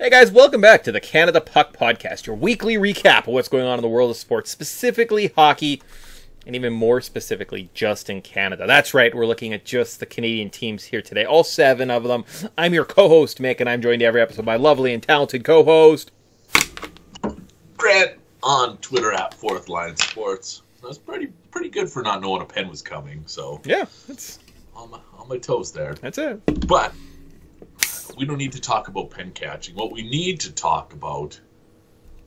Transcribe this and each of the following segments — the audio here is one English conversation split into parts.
Hey guys, welcome back to the Canada Puck Podcast, your weekly recap of what's going on in the world of sports, specifically hockey, and even more specifically, just in Canada. That's right, we're looking at just the Canadian teams here today, all seven of them. I'm your co host, Mik, and I'm joined every episode by lovely and talented co host. Grant on Twitter at Fourth Line Sports. That's pretty pretty good for not knowing a pen was coming. So Yeah, that's on my, on my toes there. that's it. But we don't need to talk about pen catching. What we need to talk about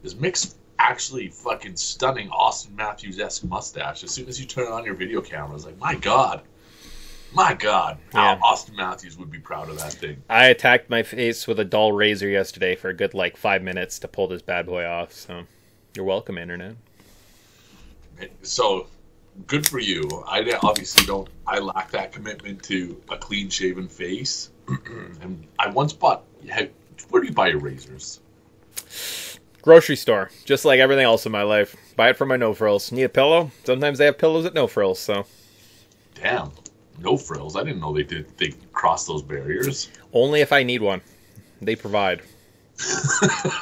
is Mik's actually fucking stunning Auston Matthews esque mustache. As soon as you turn on your video camera, it's like, my God. My God. Yeah. Auston Matthews would be proud of that thing. I attacked my face with a dull razor yesterday for a good like five minutes to pull this bad boy off, so you're welcome, Internet. So good for you. I obviously don't. I lack that commitment to a clean shaven face. and I once bought. Where do you buy your razors? Grocery store, just like everything else in my life. Buy it for my no frills. Need a pillow? Sometimes they have pillows at no frills, so Damn, no frills. I didn't know they did. They crossed those barriers. only if I need one. They provide.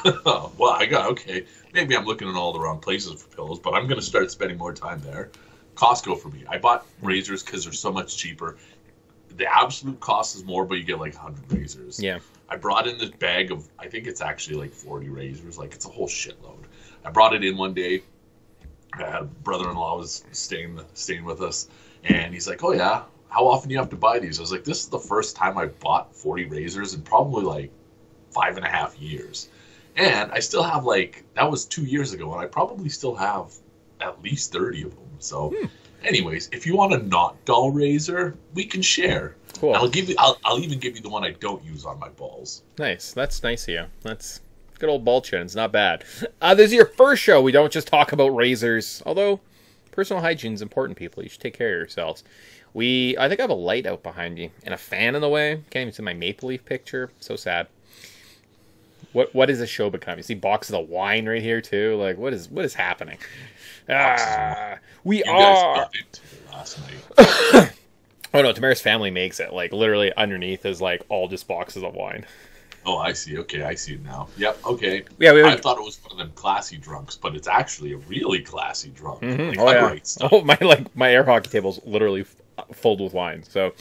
well, I got okay. Maybe I'm looking in all the wrong places for pillows, but I'm going to start spending more time there. Costco for me. I bought razors because they're so much cheaper. The absolute cost is more, but you get like 100 razors. Yeah. I brought in this bag of, I think it's actually like 40 razors. Like it's a whole shitload. I brought it in one day. I had a brother-in-law was staying staying with us, and he's like, "Oh yeah, how often do you have to buy these?" I was like, "This is the first time I bought 40 razors in probably like five and a half years, and I still have like that was two years ago, and I probably still have at least 30 of them. So, hmm. Anyways, if you want a not dull razor, we can share. Cool. I'll give you. I'll, I'll even give you the one I don't use on my balls. Nice. That's nice of you. That's good old ball chins. Not bad. Uh, this is your first show. We don't just talk about razors, although personal hygiene is important. People, you should take care of yourselves. We, I think I have a light out behind you and a fan in the way. Can't even see my maple leaf picture. So sad. What what is this show becoming? You see boxes of wine right here too. Like what is what is happening? Ah, we You are. got into it last night. Oh no, Tamara's family makes it. Like literally underneath is like all just boxes of wine. Oh, I see. Okay, I see it now. Yep. Okay. Yeah, we I thought it was one of them classy drunks, but it's actually a really classy drunk. Like, oh yeah. great stuff. Oh my like my air hockey table's literally f- filled with wine. So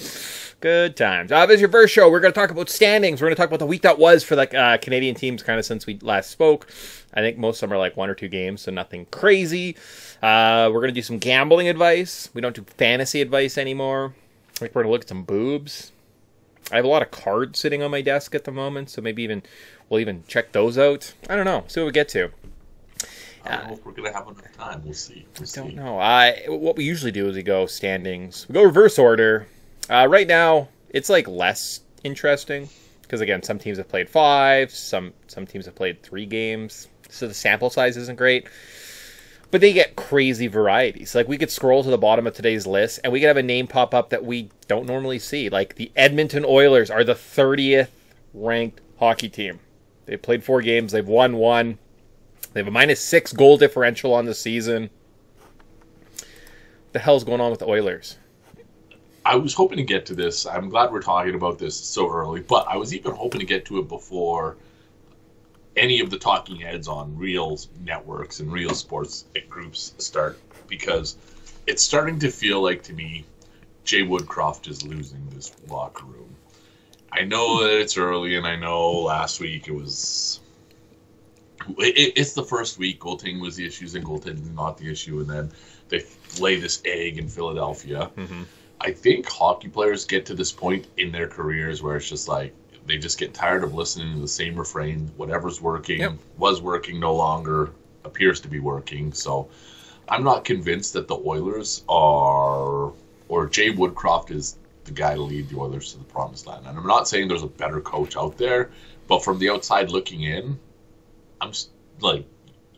good times. Uh, this is your first show. We're going to talk about standings. We're going to talk about the week that was for the uh, Canadian teams, kind of since we last spoke. I think most of them are like one or two games, so nothing crazy. Uh, we're going to do some gambling advice. We don't do fantasy advice anymore. I think we're going to look at some boobs. I have a lot of cards sitting on my desk at the moment, so maybe even we'll even check those out. I don't know. See what we get to. I don't know if we're gonna have enough time. We'll see. We'll Don't see. know. I what we usually do is we go standings. We go reverse order. Uh, right now, it's like less interesting because again, some teams have played five, some some teams have played three games, so the sample size isn't great. But they get crazy varieties. Like we could scroll to the bottom of today's list, and we could have a name pop up that we don't normally see. Like the Edmonton Oilers are the 30th ranked hockey team. They've played four games. They've won one. They have a minus six goal differential on the season the hell's going on with the Oilers? I was hoping to get to this. I'm glad we're talking about this so early, but I was even hoping to get to it before any of the talking heads on real networks and real sports groups start because it's starting to feel like to me Jay Woodcroft is losing this locker room. I know that it's early, and I know last week it was. It, it's the first week. Goaltending was the issues, and goaltending is not the issue. And then they lay this egg in Philadelphia. Mm-hmm. I think hockey players get to this point in their careers where it's just like they just get tired of listening to the same refrain. Whatever's working Yep. was working, no longer appears to be working. So I'm not convinced that the Oilers are or Jay Woodcroft is the guy to lead the Oilers to the promised land. And I'm not saying there's a better coach out there, but from the outside looking in, I'm just, like,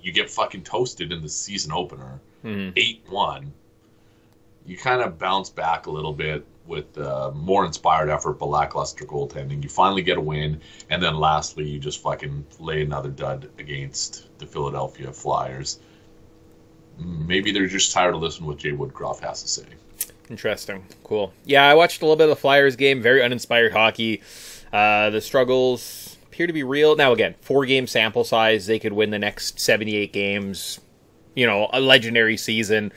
you get fucking toasted in the season opener, Mhm. eight one. You kind of bounce back a little bit with uh, more inspired effort, but lackluster goaltending. You finally get a win, and then lastly, you just fucking lay another dud against the Philadelphia Flyers. Maybe they're just tired of listening to what Jay Woodcroft has to say. Interesting. Cool. Yeah, I watched a little bit of the Flyers game. Very uninspired hockey. Uh, the struggles appear to be real. Now, again, four game sample size, they could win the next 78 games, you know, a legendary season.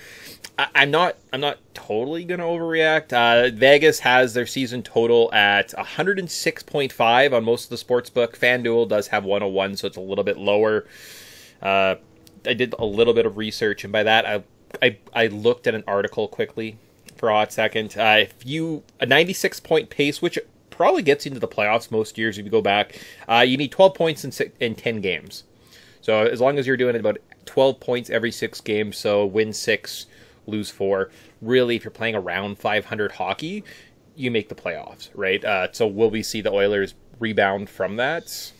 I, am not I'm not totally gonna overreact. Uh, Vegas has their season total at 106.5 on most of the sports book. FanDuel does have 101, so it's a little bit lower. Uh, I did a little bit of research, and by that I I, I looked at an article quickly for a hot second. Uh, if you a 96 point pace, which probably gets into the playoffs most years if you go back, uh, you need 12 points in six, in 10 games. So as long as you're doing about 12 points every six games, so win six, lose four. Really, if you're playing around 500 hockey, you make the playoffs, right? Uh, so will we see the Oilers rebound from that?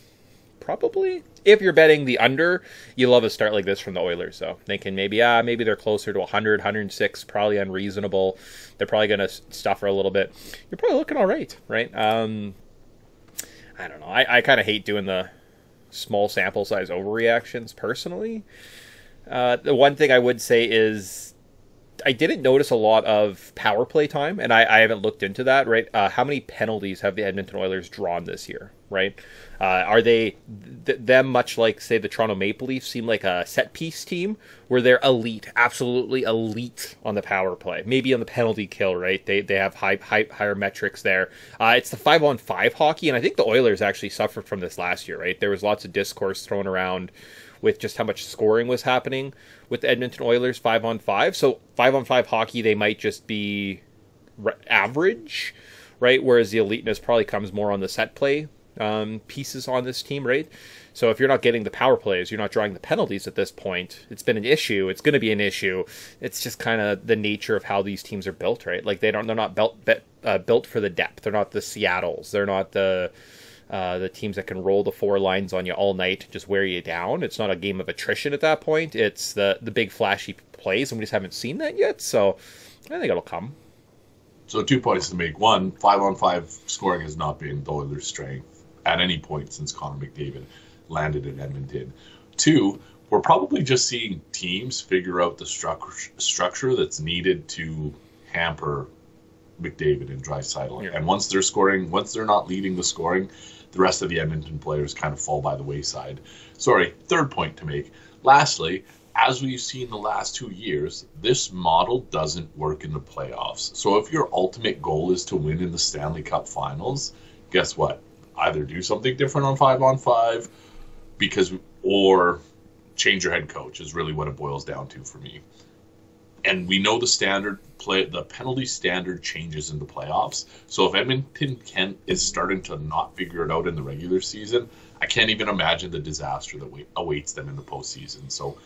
Probably. If you're betting the under, you love a start like this from the Oilers, So Thinking maybe, ah, maybe they're closer to 100, 106, probably unreasonable. They're probably going to suffer a little bit. You're probably looking all right, right? Um, I don't know. I, I kind of hate doing the small sample size overreactions personally. Uh, the one thing I would say is I didn't notice a lot of power play time, and I, I haven't looked into that. Right? Uh, how many penalties have the Edmonton Oilers drawn this year? Right? Uh, are they th- them much like say the Toronto Maple Leafs seem like a set piece team where they're elite, absolutely elite on the power play, maybe on the penalty kill. Right? They they have high, high higher metrics there. Uh, it's the five on five hockey, and I think the Oilers actually suffered from this last year. Right? There was lots of discourse thrown around with just how much scoring was happening with the Edmonton Oilers five on five. So five on five hockey, they might just be re- average, right? Whereas the eliteness probably comes more on the set play um, pieces on this team, right? So if you're not getting the power plays, you're not drawing the penalties at this point. It's been an issue. It's going to be an issue. It's just kind of the nature of how these teams are built, right? Like they don't, they're not built uh, built for the depth. They're not the Seattle's. They're not the uh, the teams that can roll the four lines on you all night, just wear you down. It's not a game of attrition at that point. It's the the big flashy plays, and we just haven't seen that yet. So I think it'll come. So two points to make. One, five on five scoring has not been the Oilers' strength at any point since Connor McDavid landed in Edmonton. Two, we're probably just seeing teams figure out the stru- structure that's needed to hamper McDavid and Draisaitl. Yeah. And once they're scoring, once they're not leading the scoring, the rest of the Edmonton players kind of fall by the wayside. Sorry, third point to make. Lastly, as we've seen the last two years, this model doesn't work in the playoffs. So if your ultimate goal is to win in the Stanley Cup finals, guess what? Either do something different on five on five because or change your head coach is really what it boils down to for me and we know the standard play the penalty standard changes in the playoffs. So if Edmonton can is starting to not figure it out in the regular season, I can't even imagine the disaster that awaits them in the postseason. So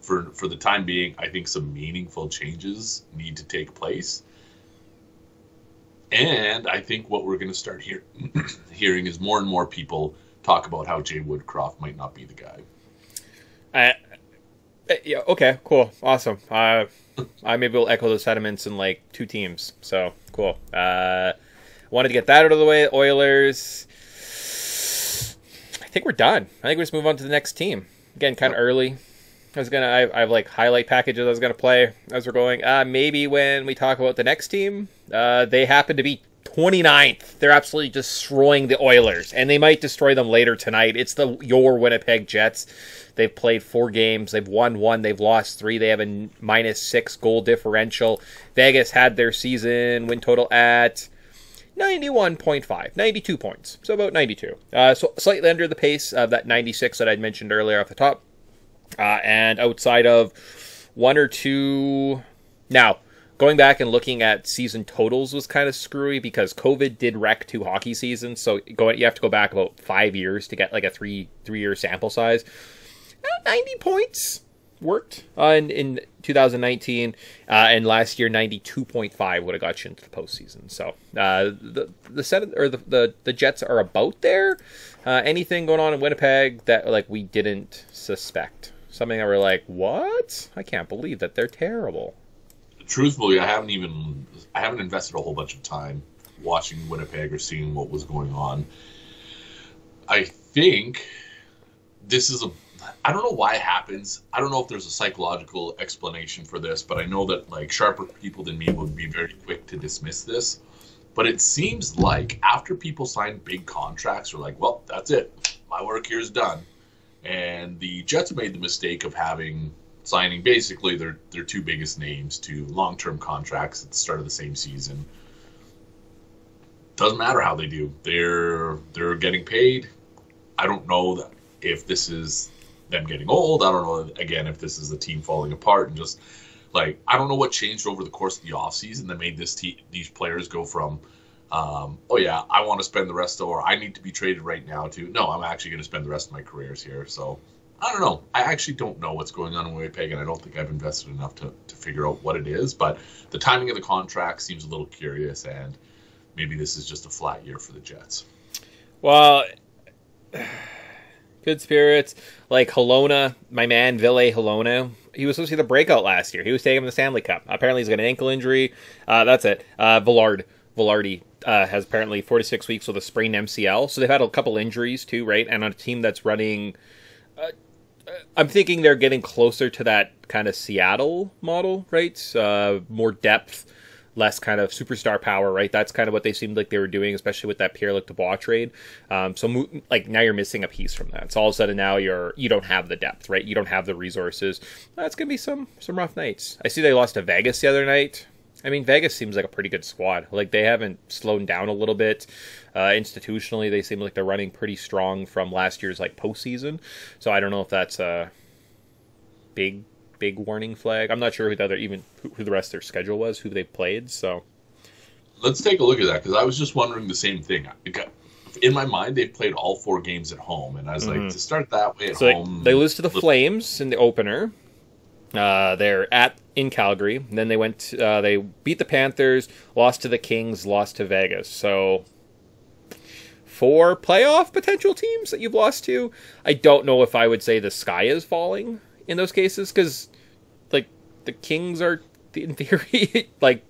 for for the time being, I think some meaningful changes need to take place. And I think what we're going to start hear, hearing is more and more people talk about how Jay Woodcroft might not be the guy. Uh, yeah. Okay. Cool. Awesome. Uh, I maybe will echo those sentiments in like two teams. So cool. Uh, wanted to get that out of the way. Oilers. I think we're done. I think we just move on to the next team. Again, kind of early. I was gonna. I, I, have like highlight packages I was gonna play as we're going. Uh, maybe when we talk about the next team, uh, they happen to be 29th. They're absolutely destroying the Oilers, and they might destroy them later tonight. It's the your Winnipeg Jets. They've played four games. They've won one. They've lost three. They have a minus six goal differential. Vegas had their season win total at 91.5, 92 points. So about 92. Uh, so slightly under the pace of that 96 that I'd mentioned earlier off the top. Uh, and outside of one or two. Now, going back and looking at season totals was kind of screwy because COVID did wreck two hockey seasons. So going, you have to go back about five years to get like a three three year sample size. 90 points worked uh, in, in 2019, uh, and last year 92.5 would have got you into the postseason. So uh, the the set or the, the, the Jets are about there. Uh, anything going on in Winnipeg that like we didn't suspect? Something that we're like, what? I can't believe that they're terrible. Truthfully, I haven't even I haven't invested a whole bunch of time watching Winnipeg or seeing what was going on. I think this is a I don't know why it happens. I don't know if there's a psychological explanation for this, but I know that like sharper people than me would be very quick to dismiss this. But it seems like after people sign big contracts, they're like, well, that's it. my work here is done. And the Jets made the mistake of having signing basically their their two biggest names to long term contracts at the start of the same season. Doesn't matter how they do; they're they're getting paid. I don't know if this is them getting old. I don't know again if this is the team falling apart and just like I don't know what changed over the course of the offseason that made this te- these players go from um, oh yeah, I want to spend the rest of, or I need to be traded right now too. no, I'm actually going to spend the rest of my careers here. So I don't know. I actually don't know what's going on in Winnipeg, and I don't think I've invested enough to, to figure out what it is. But the timing of the contract seems a little curious, and maybe this is just a flat year for the Jets. Well, good spirits like Heinola, my man Ville Heinola. He was supposed to be the breakout last year. He was taking the Stanley Cup. Apparently, he's got an ankle injury. Uh, that's it. Uh, Villard, Vilardi uh, has apparently 46 weeks with a sprained MCL. So they've had a couple injuries too, right? And on a team that's running uh, I'm thinking they're getting closer to that kind of Seattle model, right? Uh, more depth, less kind of superstar power, right? That's kind of what they seemed like they were doing, especially with that Pierre Luc Dubois trade. Um, so like now you're missing a piece from that. So all of a sudden now you're you don't have the depth, right? You don't have the resources. That's gonna be some some rough nights. I see they lost to Vegas the other night. I mean, Vegas seems like a pretty good squad. Like they haven't slowed down a little bit. Uh, institutionally, they seem like they're running pretty strong from last year's like postseason. So I don't know if that's a big big warning flag. I'm not sure who the other even who the rest of their schedule was, who they played. So let's take a look at that because I was just wondering the same thing. In my mind, they played all four games at home, and I was mm-hmm. like, to start that way at so home. They, they lose to the Flames in the opener. Uh, they're at in Calgary. Then they went. Uh, they beat the Panthers, lost to the Kings, lost to Vegas. So four playoff potential teams that you've lost to. I don't know if I would say the sky is falling in those cases because, like, the Kings are in theory like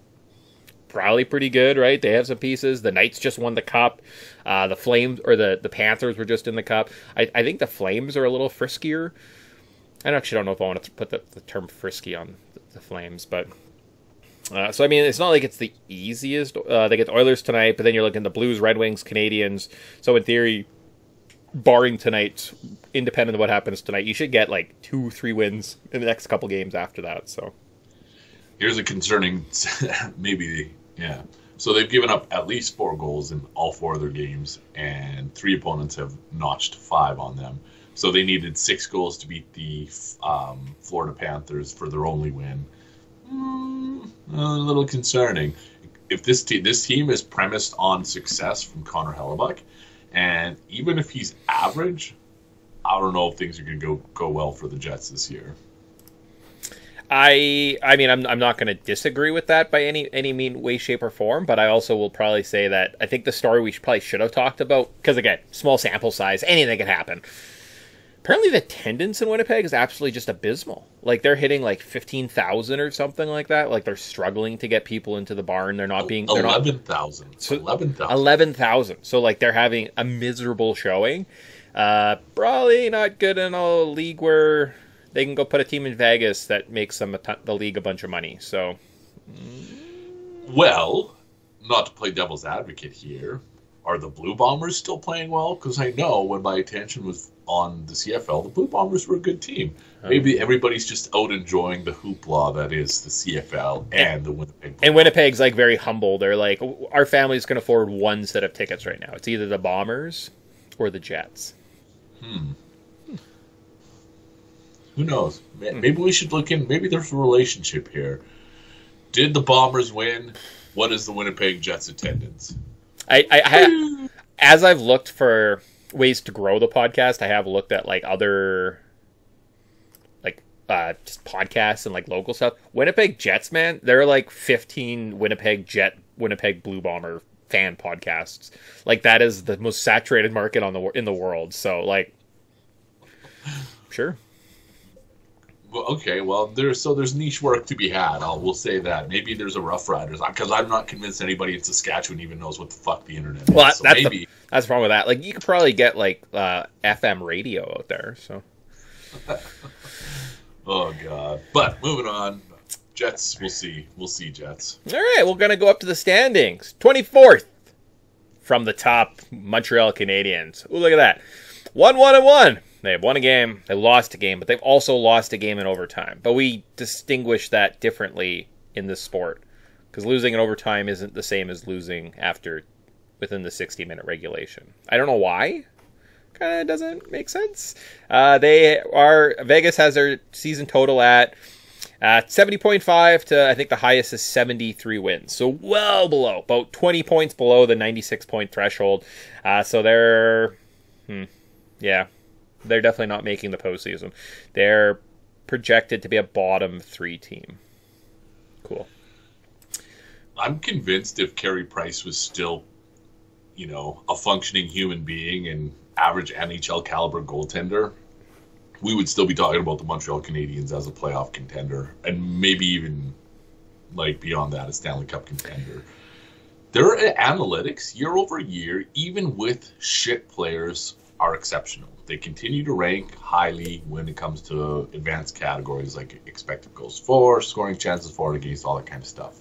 probably pretty good, right? They have some pieces. The Knights just won the cup. Uh, the Flames or the the Panthers were just in the cup. I, I think the Flames are a little friskier. I actually don't know if I want to put the, the term frisky on the, the Flames, but uh, so I mean, it's not like it's the easiest. Uh, they get the Oilers tonight, but then you're looking at the Blues, Red Wings, Canadiens. So in theory, barring tonight, independent of what happens tonight, you should get like two, three wins in the next couple games after that. So here's a concerning, maybe yeah. So they've given up at least four goals in all four of their games, and three opponents have notched five on them. So they needed six goals to beat the um, Florida Panthers for their only win. Mm, a little concerning. If this te- this team is premised on success from Connor Hellebuyck, and even if he's average, I don't know if things are going to go go well for the Jets this year. I I mean I'm I'm not going to disagree with that by any any mean way shape or form, but I also will probably say that I think the story we should, probably should have talked about because again small sample size anything can happen apparently the attendance in Winnipeg is absolutely just abysmal. Like they're hitting like fifteen thousand or something like that. Like they're struggling to get people into the barn. They're not being eleven thousand. So eleven thousand. Eleven thousand. So like they're having a miserable showing. Uh, probably not good in a league where they can go put a team in Vegas that makes them ton- the league a bunch of money. So. Well, not to play devil's advocate here, are the Blue Bombers still playing well? Because I know when my attention was on the CFL, the Blue Bombers were a good team. Maybe everybody's just out enjoying the hoopla that is the CFL and the Winnipeg. and Winnipeg's like very humble. They're like, our family's going to afford one set of tickets right now. It's either the Bombers or the Jets. Hmm. Who knows? Hmm. Maybe we should look in. Maybe there's a relationship here. Did the Bombers win? What is the Winnipeg Jets attendance? I, I, I as I've looked for ways to grow the podcast, I have looked at like other like uh just podcasts and like local stuff. Winnipeg Jets, man, there are like 15 Winnipeg Jet Winnipeg Blue Bomber fan podcasts. Like that is the most saturated market on the in the world. So like sure. Well, okay, well, there's so there's niche work to be had. I'll we'll say that. Maybe there's a Rough Riders because I'm not convinced anybody in Saskatchewan even knows what the fuck the internet well, is. So maybe the, that's the problem with that. Like you could probably get like uh, FM radio out there. So. oh god! But moving on, Jets. We'll see. We'll see Jets. All right, we're gonna go up to the standings. Twenty fourth from the top, Montreal Canadiens. Oh, look at that. one, one, and one. They have won a game, they lost a game, but they've also lost a game in overtime. But we distinguish that differently in this sport because losing in overtime isn't the same as losing after within the 60 minute regulation. I don't know why. Kind of doesn't make sense. Uh, they are Vegas has their season total at uh, 70.5 to I think the highest is 73 wins. So well below, about 20 points below the 96 point threshold. Uh, so they're, hmm, yeah, they're definitely not making the postseason. They're projected to be a bottom three team. Cool. I'm convinced if Carey Price was still, you know, a functioning human being and average NHL caliber goaltender, we would still be talking about the Montreal Canadiens as a playoff contender and maybe even like beyond that a Stanley Cup contender. Their analytics year over year, even with shit players, are exceptional. They continue to rank highly when it comes to advanced categories like expected goals for, scoring chances for, against, all that kind of stuff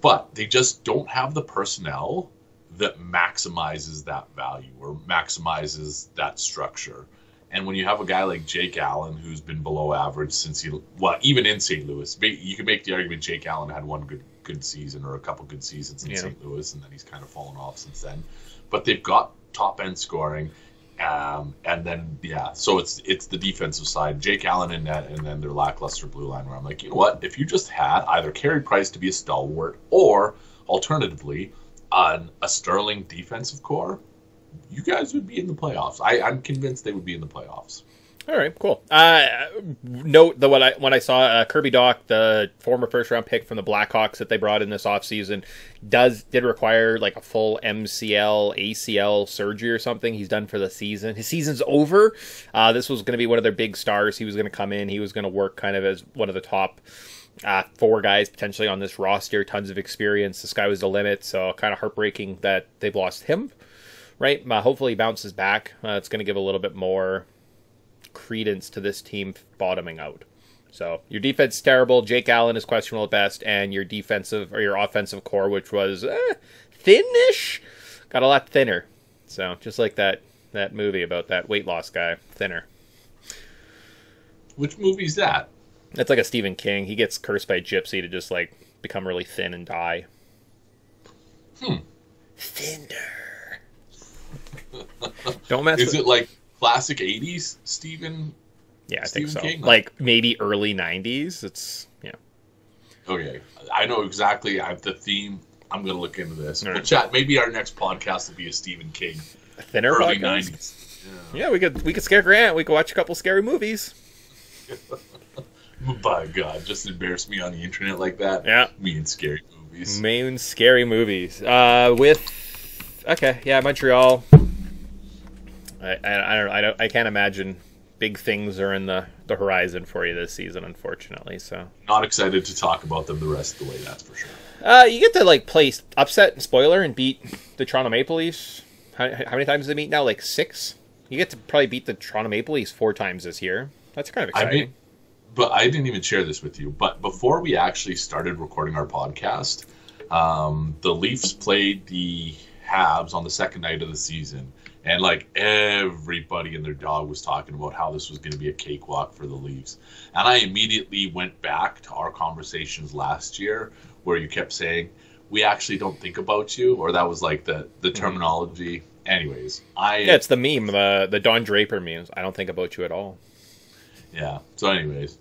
but they just don't have the personnel that maximizes that value or maximizes that structure. And when you have a guy like Jake Allen, who's been below average since he, well, even in St. Louis, you can make the argument Jake Allen had one good good season or a couple good seasons in yeah. St. Louis, and then he's kind of fallen off since then. But they've got top end scoring, um, and then yeah, so it's it's the defensive side, Jake Allen in net, and then their lackluster blue line. Where I'm like, you know what? If you just had either Carey Price to be a stalwart, or alternatively, on a sterling defensive core, you guys would be in the playoffs. I, I'm convinced they would be in the playoffs. All right, cool. Uh, note that when I when I saw uh, Kirby Dach, the former first round pick from the Blackhawks that they brought in this offseason, does did require like a full MCL ACL surgery or something. He's done for the season. His season's over. Uh, this was going to be one of their big stars. He was going to come in. He was going to work kind of as one of the top uh, four guys potentially on this roster. Tons of experience. The sky was the limit. So kind of heartbreaking that they've lost him. Right. Uh, hopefully he bounces back. Uh, it's going to give a little bit more credence to this team bottoming out. So your defense is terrible. Jake Allen is questionable at best, and your defensive or your offensive core, which was eh, thinnish, got a lot thinner. So just like that that movie about that weight loss guy, thinner. Which movie's that? It's like a Stephen King. He gets cursed by a Gypsy to just like become really thin and die. Hmm. Thinner. Don't mess. Is with... it like classic '80s Stephen? Yeah, I Stephen think so. King? Like maybe early '90s. It's yeah. Okay, I know exactly. I have the theme. I'm gonna look into this. Right. Chat. Maybe our next podcast will be a Stephen King. A thinner early podcast? '90s. Yeah. yeah, we could we could scare Grant. We could watch a couple scary movies. By God, just embarrass me on the internet like that. Yeah, me and scary movies. Main scary movies. Uh, with okay, yeah, Montreal. I, I, I don't I don't I can't imagine big things are in the, the horizon for you this season, unfortunately. So not excited to talk about them the rest of the way. That's for sure. Uh, you get to like play upset and spoiler and beat the Toronto Maple Leafs. How, how many times do they meet now? Like six. You get to probably beat the Toronto Maple Leafs four times this year. That's kind of exciting. I mean, but I didn't even share this with you. But before we actually started recording our podcast, um, the Leafs played the Habs on the second night of the season and like everybody and their dog was talking about how this was going to be a cakewalk for the Leafs. And I immediately went back to our conversations last year where you kept saying, "We actually don't think about you," or that was like the the mm-hmm. terminology. Anyways, I yeah, it's the meme, the the Don Draper memes. I don't think about you at all. Yeah. So, anyways,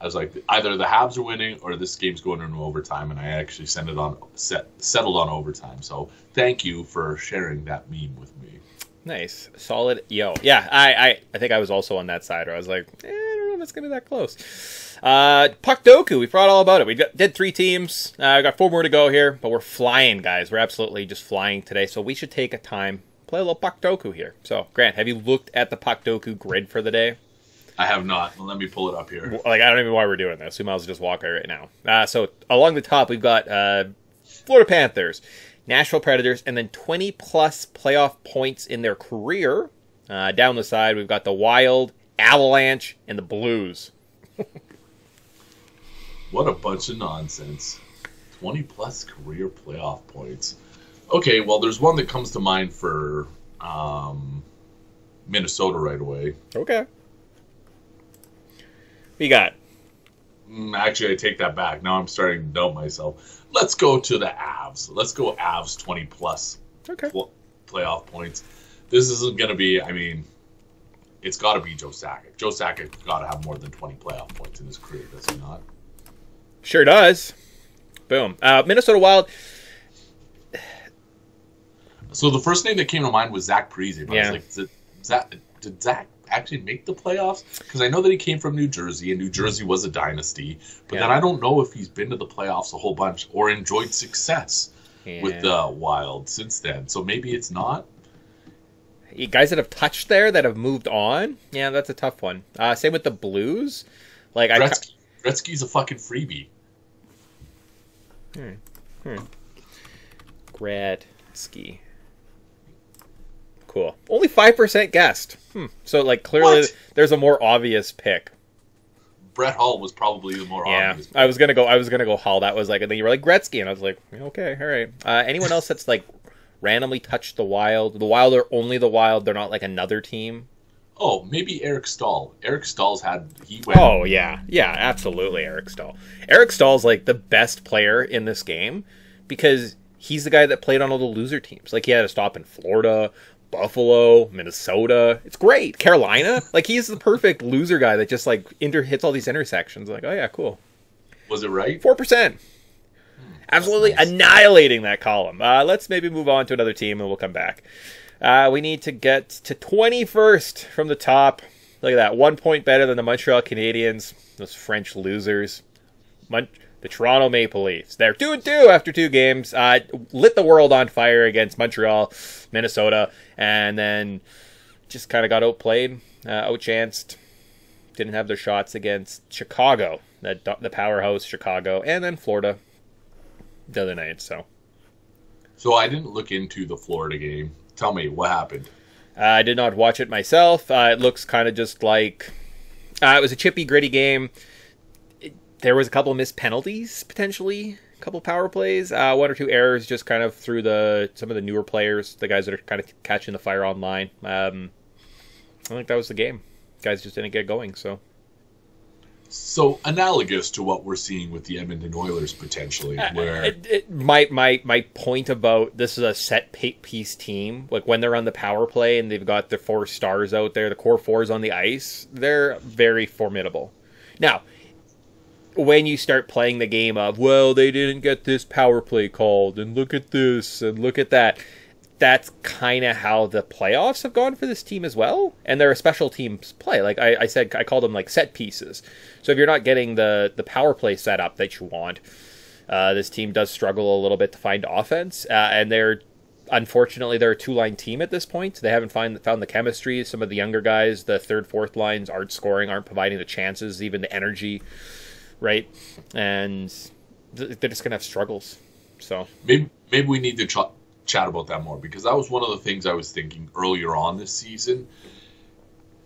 I was like, either the Habs are winning or this game's going into overtime, and I actually sent it on set settled on overtime. So, thank you for sharing that meme with me. Nice, solid. Yo, yeah, I, I, I think I was also on that side where I was like, eh, I don't know if it's gonna be that close. Uh, PuckDoku, we forgot all about it. We got, did three teams. Uh, we got four more to go here, but we're flying, guys. We're absolutely just flying today. So we should take a time play a little PuckDoku here. So, Grant, have you looked at the PuckDoku grid for the day? I have not. Let me pull it up here. Like I don't even know why we're doing this. We might as well just walk right now. Uh, so along the top, we've got uh, Florida Panthers. Nashville Predators, and then 20 plus playoff points in their career. Uh, down the side, we've got the Wild, Avalanche, and the Blues. what a bunch of nonsense. 20 plus career playoff points. Okay, well, there's one that comes to mind for um, Minnesota right away. Okay. You got? Mm, Actually, I take that back. Now I'm starting to doubt myself. Let's go to the Avs. Let's go Avs 20 plus Okay. pl- playoff points. This isn't going to be, I mean, it's got to be Joe Sakic. Joe Sakic got to have more than 20 playoff points in his career, does he not? Sure does. Boom. Uh, Minnesota Wild. So the first name that came to mind was Zach Parise. but I was like, did Zach, did Zach actually make the playoffs? Because I know that he came from New Jersey, and New Jersey was a dynasty. But Yeah. then I don't know if he's been to the playoffs a whole bunch or enjoyed success with the Wild since then. So maybe it's not. You guys that have touched there that have moved on. Yeah, that's a tough one. Uh, same with the Blues. Like I. Gretzky, Gretzky's a fucking freebie. Hmm. Gretzky. Cool. Only five percent guessed. Hmm. So like clearly What? there's a more obvious pick. Brett Hull was probably the more Yeah, obvious. I was gonna go. I was gonna go Hull. That was like, and then you were like Gretzky, and I was like, okay, all right. Uh, anyone else that's like randomly touched the Wild? The Wild are only the Wild. They're not like another team. Oh, maybe Eric Staal. Eric Staal's had he went. Oh yeah, yeah, absolutely. Eric Staal. Eric Staal's like the best player in this game because he's the guy that played on all the loser teams. Like he had a stop in Florida, Buffalo, Minnesota. It's great. Carolina. Like he's the perfect loser guy that just like inter hits all these intersections. Like oh yeah, cool. Was it right? Four percent. Absolutely nice. annihilating that column. Uh, let's maybe move on to another team and we'll come back. Uh, we need to get to 21st from the top. Look at that. One point better than the Montreal Canadiens, those French losers. Mon- the Toronto Maple Leafs. They're 2 and 2 after two games. Uh, lit the world on fire against Montreal, Minnesota, and then just kind of got outplayed, uh, outchanced. Didn't have their shots against Chicago, that the powerhouse Chicago, and then Florida the other night. So So I didn't look into the Florida game. Tell me what happened. uh, I did not watch it myself. Uh, it looks kind of just like uh, it was a chippy, gritty game. There was a couple missed penalties potentially, a couple power plays, uh, one or two errors just kind of through the some of the newer players, the guys that are kind of catching the fire online. Um, I think that was the game. Guys just didn't get going. So So analogous to what we're seeing with the Edmonton Oilers potentially, where It- it- my my my point about this is a set piece team. Like when they're on the power play and they've got the four stars out there, the core fours on the ice, they're very formidable. Now, when you start playing the game of well, they didn't get this power play called, and look at this and look at that. That's kind of how the playoffs have gone for this team as well, and they're a special teams play. Like I, I said, I call them like set pieces. So if you're not getting the the power play setup that you want, uh, this team does struggle a little bit to find offense, uh, and they're unfortunately they're a two line team at this point. They haven't find, found the chemistry. Some of the younger guys, the third, fourth lines, aren't scoring, aren't providing the chances, even the energy, right? And th- they're just gonna have struggles. So maybe maybe we need to ch- chat about that more because that was one of the things I was thinking earlier on this season.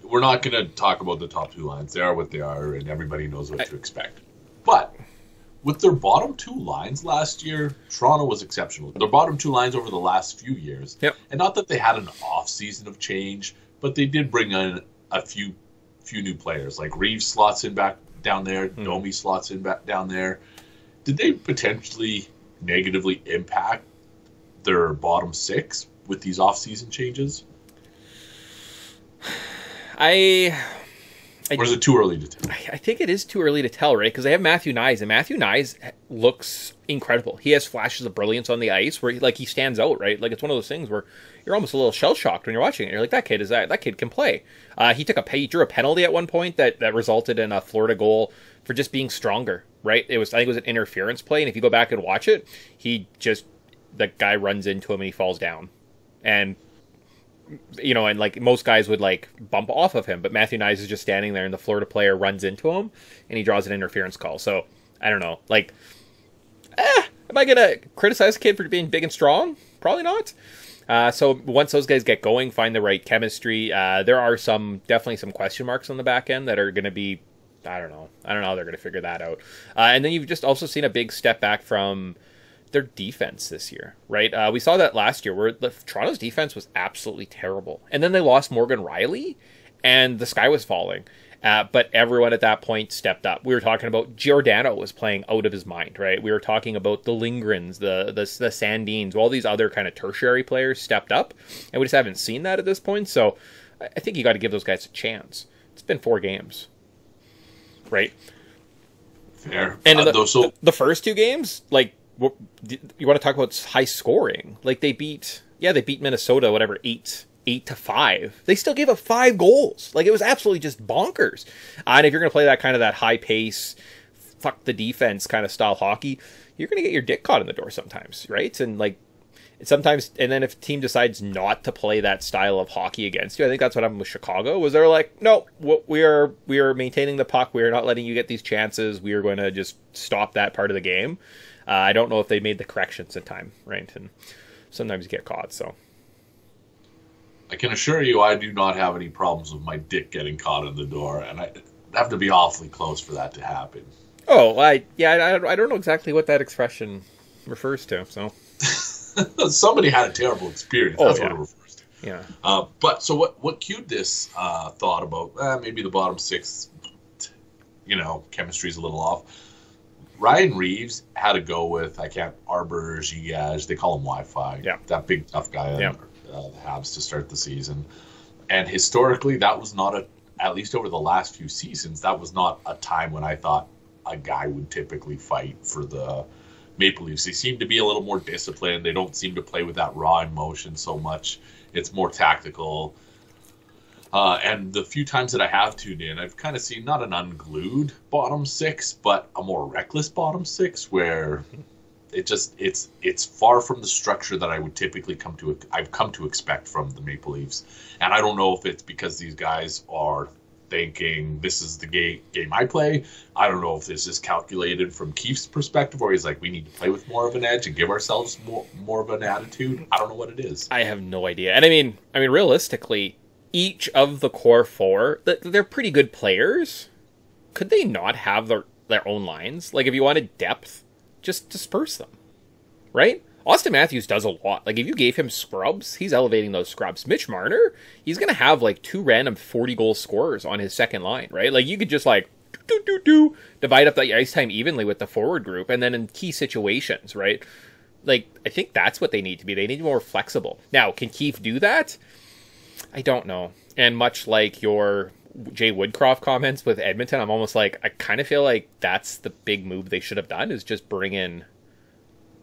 We're not going to talk about the top two lines; they are what they are, and everybody knows what to expect. But with their bottom two lines last year, Toronto was exceptional. Their bottom two lines over the last few years, Yep. and not that they had an off season of change, but they did bring in a few few new players. Like Reaves slots in back down there, hmm. Domi slots in back down there. Did they potentially negatively impact their bottom six with these off season changes? I I- Or is it too early to tell? I think it is too early to tell, right? Because they have Matthew Knies, and Matthew Knies looks incredible. He has flashes of brilliance on the ice, where he, like he stands out, right? Like it's one of those things where you're almost a little shell shocked when you're watching it. You're like, that kid is that that kid can play. Uh, he took a he drew a penalty at one point that that resulted in a Florida goal for just being stronger, right? It was I think it was an interference play, and if you go back and watch it, he just the guy runs into him and he falls down, and you know, and like most guys would like bump off of him, but Matthew Knies is just standing there, and the Florida player runs into him, and he draws an interference call. So I don't know, like, eh, am I gonna criticize a kid for being big and strong? Probably not. Uh, so once those guys get going, find the right chemistry. Uh, there are some definitely some question marks on the back end that are going to be, I don't know, I don't know how they're going to figure that out. Uh, and then you've just also seen a big step back from their defense this year, right? Uh, we saw that last year where the, Toronto's defense was absolutely terrible, and then they lost Morgan Rielly, and the sky was falling. Uh, but everyone at that point stepped up. We were talking about Giordano was playing out of his mind, right? We were talking about the Lingrens, the the, the Sandins, all these other kind of tertiary players stepped up, and we just haven't seen that at this point. So I think you got to give those guys a chance. It's been four games, right? Fair. And Uh, the, so the, the first two games, like, you want to talk about high scoring? Like they beat, yeah, they beat Minnesota, whatever, eight, eight to five. They still gave up five goals. Like it was absolutely just bonkers. And if you're going to play that kind of that high pace, fuck the defense kind of style hockey, you're going to get your dick caught in the door sometimes, right? And like sometimes and then if team decides not to play that style of hockey against you i think that's what happened with chicago was they're like no we are we are maintaining the puck we are not letting you get these chances we are going to just stop that part of the game uh, i don't know if they made the corrections in time right and sometimes you get caught so I can assure you, I do not have any problems with my dick getting caught in the door, and I have to be awfully close for that to happen. oh i yeah i, I don't know exactly what that expression refers to so Somebody had a terrible experience. Oh, That's yeah. what it refers to. yeah Uh, but so what? What cued this uh, thought about uh, maybe the bottom six? You know, chemistry's a little off. Ryan Reaves had to go with I can't Arber Xhekaj. They call him Wi-Fi. Yeah. that big tough guy Yeah. uh, the Habs to start the season. And historically, that was not a. At least over the last few seasons, that was not a time when I thought a guy would typically fight for the Maple Leafs. They seem to be a little more disciplined. They don't seem to play with that raw emotion so much. It's more tactical. Uh, and the few times that I have tuned in, I've kind of seen not an unglued bottom six, but a more reckless bottom six, where it just it's it's far from the structure that I would typically come to I've come to expect from the Maple Leafs. And I don't know if it's because these guys are thinking this is the game game I play. I don't know if this is calculated from Keefe's perspective, or he's like we need to play with more of an edge and give ourselves more more of an attitude. I don't know what it is. I have no idea. And I mean, I mean, realistically, each of the core four, th- they're pretty good players. Could they not have their their own lines? Like, if you wanted depth, just disperse them, right? Auston Matthews does a lot. Like, if you gave him scrubs, he's elevating those scrubs. Mitch Marner, he's gonna have like two random forty goal scorers on his second line, right? Like, you could just like do do do divide up the ice time evenly with the forward group, and then in key situations, right? Like, I think that's what they need to be. They need to be more flexible. Now, can Keefe do that? I don't know. And much like your Jay Woodcroft comments with Edmonton, I'm almost like I kind of feel like that's the big move they should have done is just bring in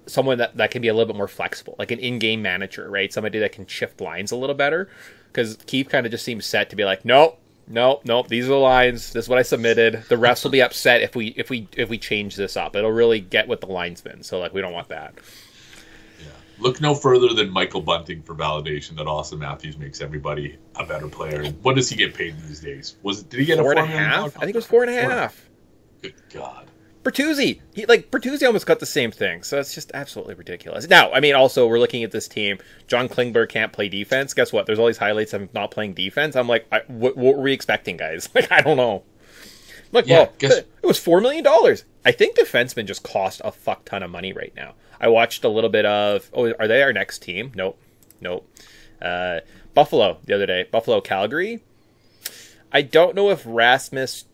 someone that, that can be a little bit more flexible, like an in-game manager, right? Somebody that can shift lines a little better. Because Keefe kind of just seems set to be like, nope, nope, nope. These are the lines. This is what I submitted. The refs will be upset if we if we if we change this up. It'll really get with the linesman. So like we don't want that. Look no further than Michael Bunting for validation that Auston Matthews makes everybody a better player. What does he get paid these days? Was did he get Four a and a four million dollar half. I think it was four and a Four and a half. Good God. Bertuzzi, he like Bertuzzi almost got the same thing, so it's just absolutely ridiculous. Now, I mean, also we're looking at this team. John Klingberg can't play defense. Guess what? There's all these highlights of him not playing defense. I'm like, I, what, what were we expecting, guys? Like, I don't know. I'm like, Yeah, well, guess- it was four million dollars. I think defensemen just cost a fuck ton of money right now. I watched a little bit of. Oh, are they our next team? Nope, nope. Uh, Buffalo the other day. Buffalo, Calgary. I don't know if Rasmus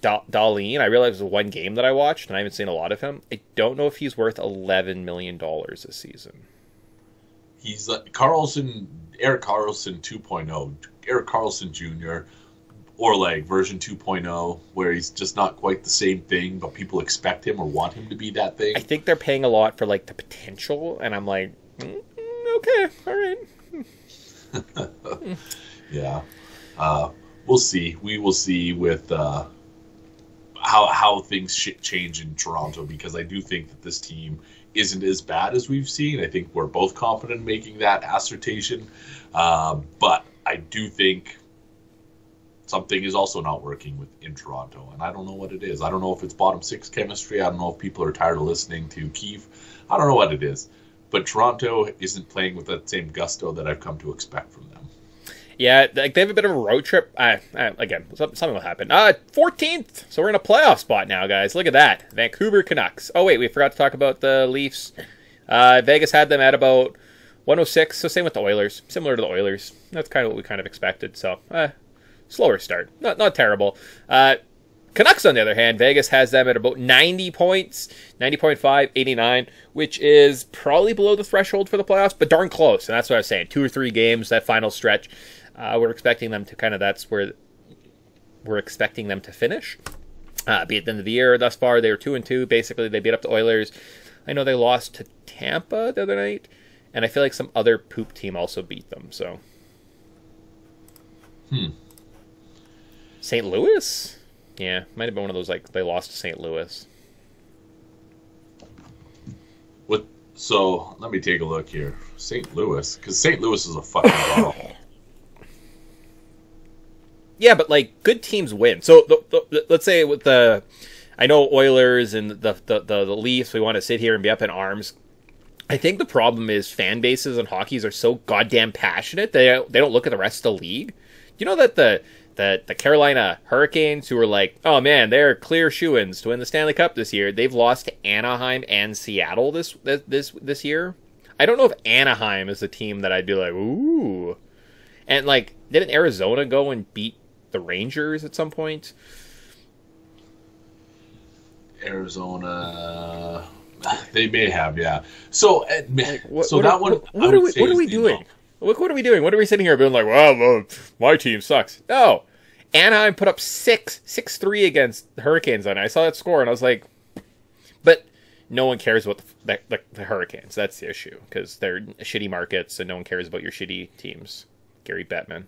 Da- Dahlin. I realize it was one game that I watched, and I haven't seen a lot of him. I don't know if he's worth eleven million dollars this season. He's like Carlson, Erik Karlsson 2.0, Erik Karlsson Jr., or like version 2.0, where he's just not quite the same thing, but people expect him or want him to be that thing. I think they're paying a lot for like the potential, and I'm like, mm, okay, all right. Yeah, uh, we'll see. We will see with uh, how how things sh- change in Toronto because I do think that this team isn't as bad as we've seen. I think we're both confident making that assertion, uh, but I do think something is also not working with in Toronto, and I don't know what it is. I don't know if it's bottom six chemistry. I don't know if people are tired of listening to Keefe. I don't know what it is, but Toronto isn't playing with that same gusto that I've come to expect from them. Yeah, like they have a bit of a road trip. Uh, again, something will happen. Uh, 14th. So we're in a playoff spot now, guys. Look at that. Vancouver Canucks. Oh, wait, we forgot to talk about the Leafs. Uh, Vegas had them at about 106, so same with the Oilers, similar to the Oilers. That's kind of what we kind of expected. So, uh, slower start, not not terrible. Uh, Canucks, on the other hand, Vegas has them at about 90 points, 90.5, 89, which is probably below the threshold for the playoffs, but darn close. And that's what I was saying. Two or three games, that final stretch, uh, we're expecting them to kind of, that's where we're expecting them to finish. Uh, be at the end of the year thus far, they were 2 and 2. Basically, they beat up the Oilers. I know they lost to Tampa the other night, and I feel like some other poop team also beat them, so. Hmm. St. Louis? Yeah, might have been one of those like they lost to St. Louis. What? So let me take a look here. St. Louis, because St. Louis is a fucking bottle. Yeah, but like good teams win. So the, the, let's say with the, I know Oilers and the, the the the Leafs, we want to sit here and be up in arms. I think the problem is fan bases and hockeys are so goddamn passionate they they don't look at the rest of the league. You know that the the the Carolina Hurricanes, who are like, oh man, they're clear shoo-ins to win the Stanley Cup this year. They've lost to Anaheim and Seattle this this this year. I don't know if Anaheim is a team that I'd be like, ooh. And like, didn't Arizona go and beat the Rangers at some point? Arizona, they may have, yeah. So, eh, like, what, so what, that one, what, what are we, what are we doing? Look, what are we doing? What are we sitting here being like, well, well my team sucks? No. Anaheim put up six, six three against the Hurricanes it. I saw that score and I was like, but no one cares about the, the, the Hurricanes. That's the issue because they're shitty markets and no one cares about your shitty teams. Gary Bettman.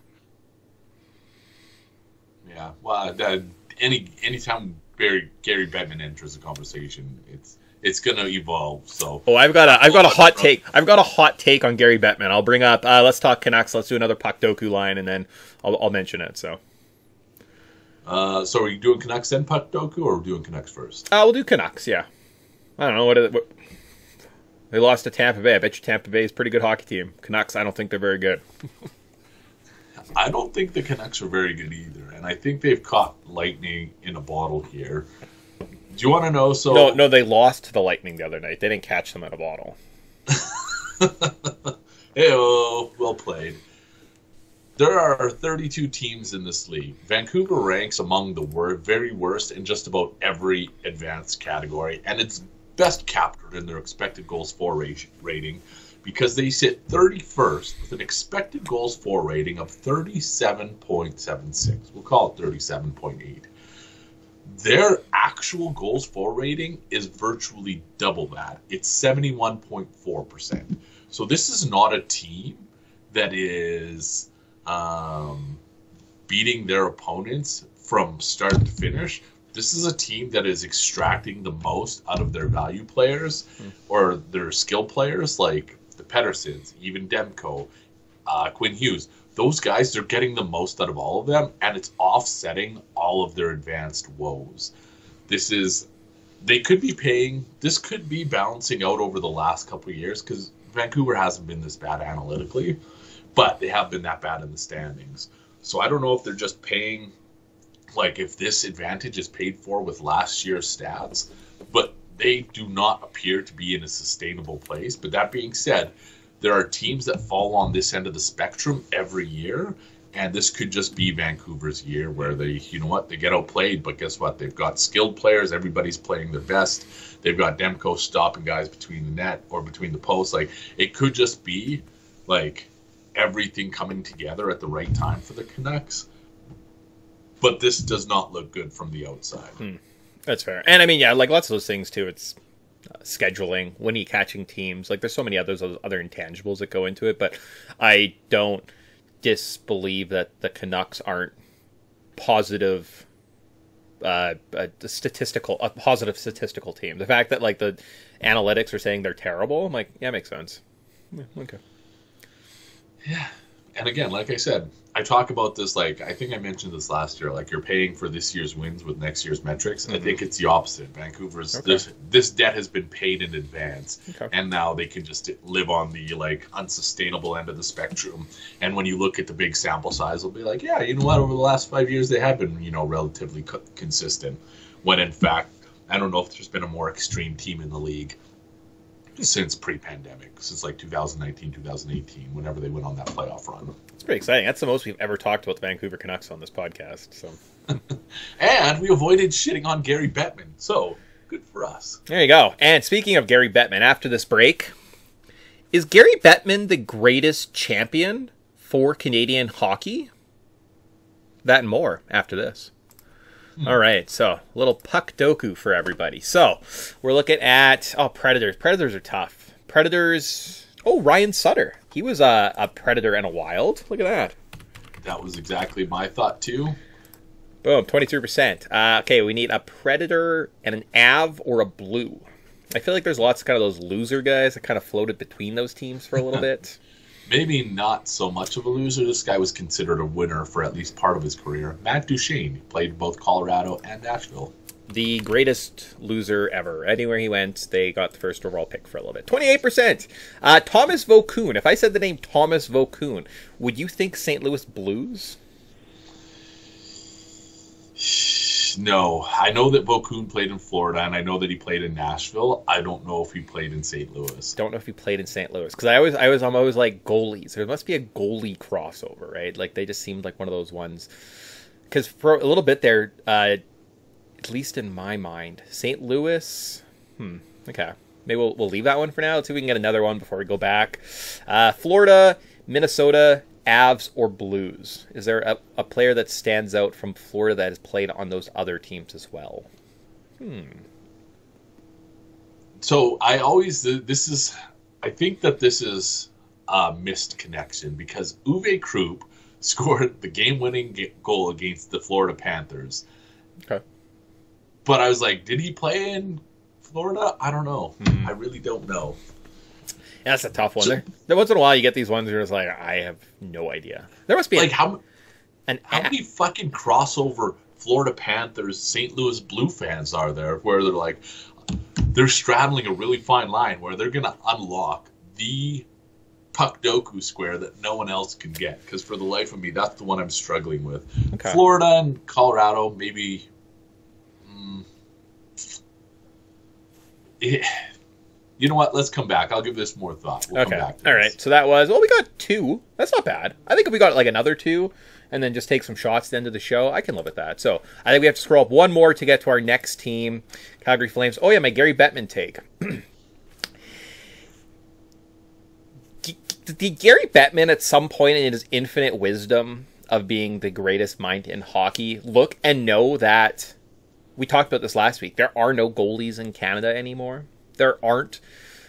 Yeah, well, uh, any anytime Barry Gary Bettman enters the conversation, it's it's going to evolve. So oh, I've got a I've got a hot take. I've got a hot take on Gary Bettman. I'll bring up. Uh, let's talk Canucks. Let's do another PuckDoku line, and then I'll, I'll mention it. So. Uh, so are you doing Canucks and PuckDoku, or are we doing Canucks first? Uh, we'll do Canucks. Yeah. I don't know what, what they lost to Tampa Bay. I bet you Tampa Bay is a pretty good hockey team. Canucks, I don't think they're very good. I don't think the Canucks are very good either, and I think they've caught lightning in a bottle here. Do you want to know? So no, no, they lost to the Lightning the other night. They didn't catch them in a bottle. hey, well played. There are 32 teams in this league. Vancouver ranks among the wor- very worst in just about every advanced category, and it's best captured in their expected goals for rating because they sit 31st with an expected goals for rating of 37.76. We'll call it 37.8 their actual goals for rating is virtually double that. It's 71.4%. So this is not a team that is um, beating their opponents from start to finish. This is a team that is extracting the most out of their value players mm. or their skill players like the Petterssons, even Demko, uh, Quinn Hughes those guys they're getting the most out of all of them and it's offsetting all of their advanced woes. This is they could be paying this could be balancing out over the last couple years because vancouver hasn't been this bad analytically but they have been that bad in the standings. So i don't know if they're just paying like if this advantage is paid for with last year's stats but they do not appear to be in a sustainable place. But that being said there are teams that fall on this end of the spectrum every year and this could just be Vancouver's year where they, you know what, they get outplayed, but guess what? They've got skilled players. Everybody's playing their best. They've got Demko stopping guys between the net or between the posts. Like it could just be like everything coming together at the right time for the Canucks. But this does not look good from the outside. Hmm. That's fair. And I mean, yeah, like lots of those things too. It's scheduling, when he catching teams. Like there's so many others other intangibles that go into it, but I don't disbelieve that the Canucks aren't positive uh, a statistical a positive statistical team. The fact that like the analytics are saying they're terrible, I'm like, yeah, makes sense. Yeah, okay. Yeah. And again, like I said, I talk about this like I think I mentioned this last year. Like you're paying for this year's wins with next year's metrics. Mm-hmm. I think it's the opposite. Vancouver's okay. this this debt has been paid in advance, okay. and now they can just live on the like unsustainable end of the spectrum. And when you look at the big sample size, they'll be like, yeah, you know what? Over the last five years, they have been you know relatively co- consistent. When in fact, I don't know if there's been a more extreme team in the league since pre-pandemic, since like 2019, 2018, whenever they went on that playoff run. It's pretty exciting. That's the most we've ever talked about the Vancouver Canucks on this podcast. So, and we avoided shitting on Gary Bettman. So good for us. There you go. And speaking of Gary Bettman, after this break, is Gary Bettman the greatest champion for Canadian hockey? That and more after this. All right, so a little PuckDoku for everybody. So we're looking at oh Predators. Predators are tough. Predators. Oh Ryan Suter. He was a, a Predator and a Wild. Look at that. That was exactly my thought too. Boom, twenty three percent. Uh, okay, we need a Predator and an Av or a Blue. I feel like there's lots of kind of those loser guys that kind of floated between those teams for a little bit maybe not so much of a loser. This guy was considered a winner for at least part of his career. Matt Duchene played both Colorado and Nashville. The greatest loser ever. Anywhere he went, they got the first overall pick for a little bit. 28%. Uh, Thomas Vokoun. If I said the name Thomas Vokoun, would you think St. Louis Blues? No, I know that Vokoun played in Florida, and I know that he played in Nashville. I don't know if he played in St. Louis. Don't know if he played in St. Louis because I always, I was, I'm always like goalies. There must be a goalie crossover, right? Like they just seemed like one of those ones. Because for a little bit there, uh, at least in my mind, St. Louis. Hmm. Okay. Maybe we'll, we'll leave that one for now. Let's see if we can get another one before we go back. Uh, Florida, Minnesota, Avs or Blues? Is there a, a, player that stands out from Florida that has played on those other teams as well? Hmm. So I always this is I think that this is a missed connection because Uwe Krupp scored the game-winning goal against the Florida Panthers. Okay. But I was like, did he play in Florida? I don't know. Hmm. I really don't know. That's a tough one. So, there, once in a while you get these ones where it's like, I have no idea. There must be like a, how an how many fucking crossover Florida Panthers, St. Louis Blue fans are there where they're like they're straddling a really fine line where they're gonna unlock the PuckDoku square that no one else can get because for the life of me that's the one i'm struggling with okay. florida and colorado maybe mm, it, you know what? Let's come back. I'll give this more thought. We'll okay. All right. So that was well. We got two. That's not bad. I think if we got like another two, and then just take some shots at the end of the show, I can live with that. So I think we have to scroll up one more to get to our next team, Calgary Flames. Oh yeah, my Gary Bettman take. Did Gary Bettman at some point in his infinite wisdom of being the greatest mind in hockey look and know that we talked about this last week? There are no goalies in Canada anymore there aren't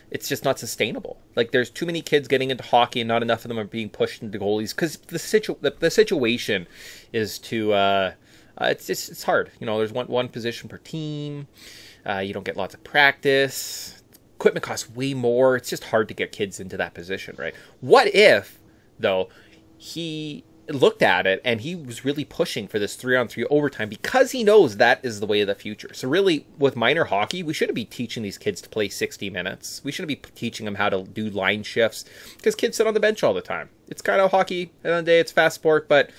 it's just not sustainable. Like there's too many kids getting into hockey and not enough of them are being pushed into goalies because the situ the, the, situation is to uh, uh, it's just it's hard. You know, there's one one position per team. Uh, you don't get lots of practice. Equipment costs way more. It's just hard to get kids into that position, right? What if though he looked at it and he was really pushing for this three on three overtime because he knows that is the way of the future. So, really, with minor hockey, we shouldn't be teaching these kids to play 60 minutes. We shouldn't be teaching them how to do line shifts because kids sit on the bench all the time. It's kind of hockey. End of the day, it's fast sport, but